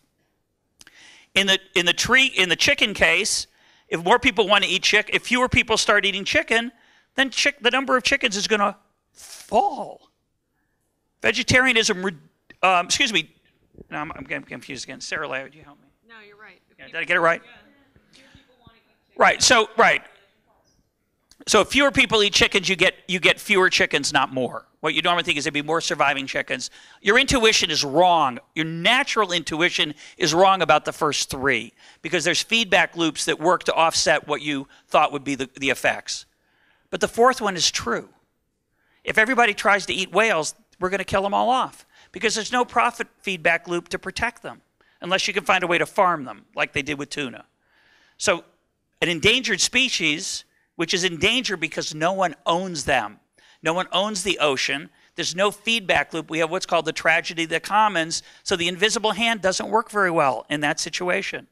In the in the tree in the chicken case, if more people want to eat chicken, if fewer people start eating chicken, then chick, the number of chickens is going to fall. Vegetarianism, um, excuse me, no, I'm, I'm, getting confused again. Sarah would you help me? No, you're right. Yeah, did I get it right? Yeah. Right. So right. So fewer people eat chickens, you get you get fewer chickens, not more. What you normally think is there'd be more surviving chickens. Your intuition is wrong. Your natural intuition is wrong about the first three because there's feedback loops that work to offset what you thought would be the, the effects. But the fourth one is true. If everybody tries to eat whales, we're going to kill them all off because there's no profit feedback loop to protect them unless you can find a way to farm them like they did with tuna. So an endangered species, which is in danger because no one owns them. No one owns the ocean. There's no feedback loop. We have what's called the tragedy of the commons. So the invisible hand doesn't work very well in that situation.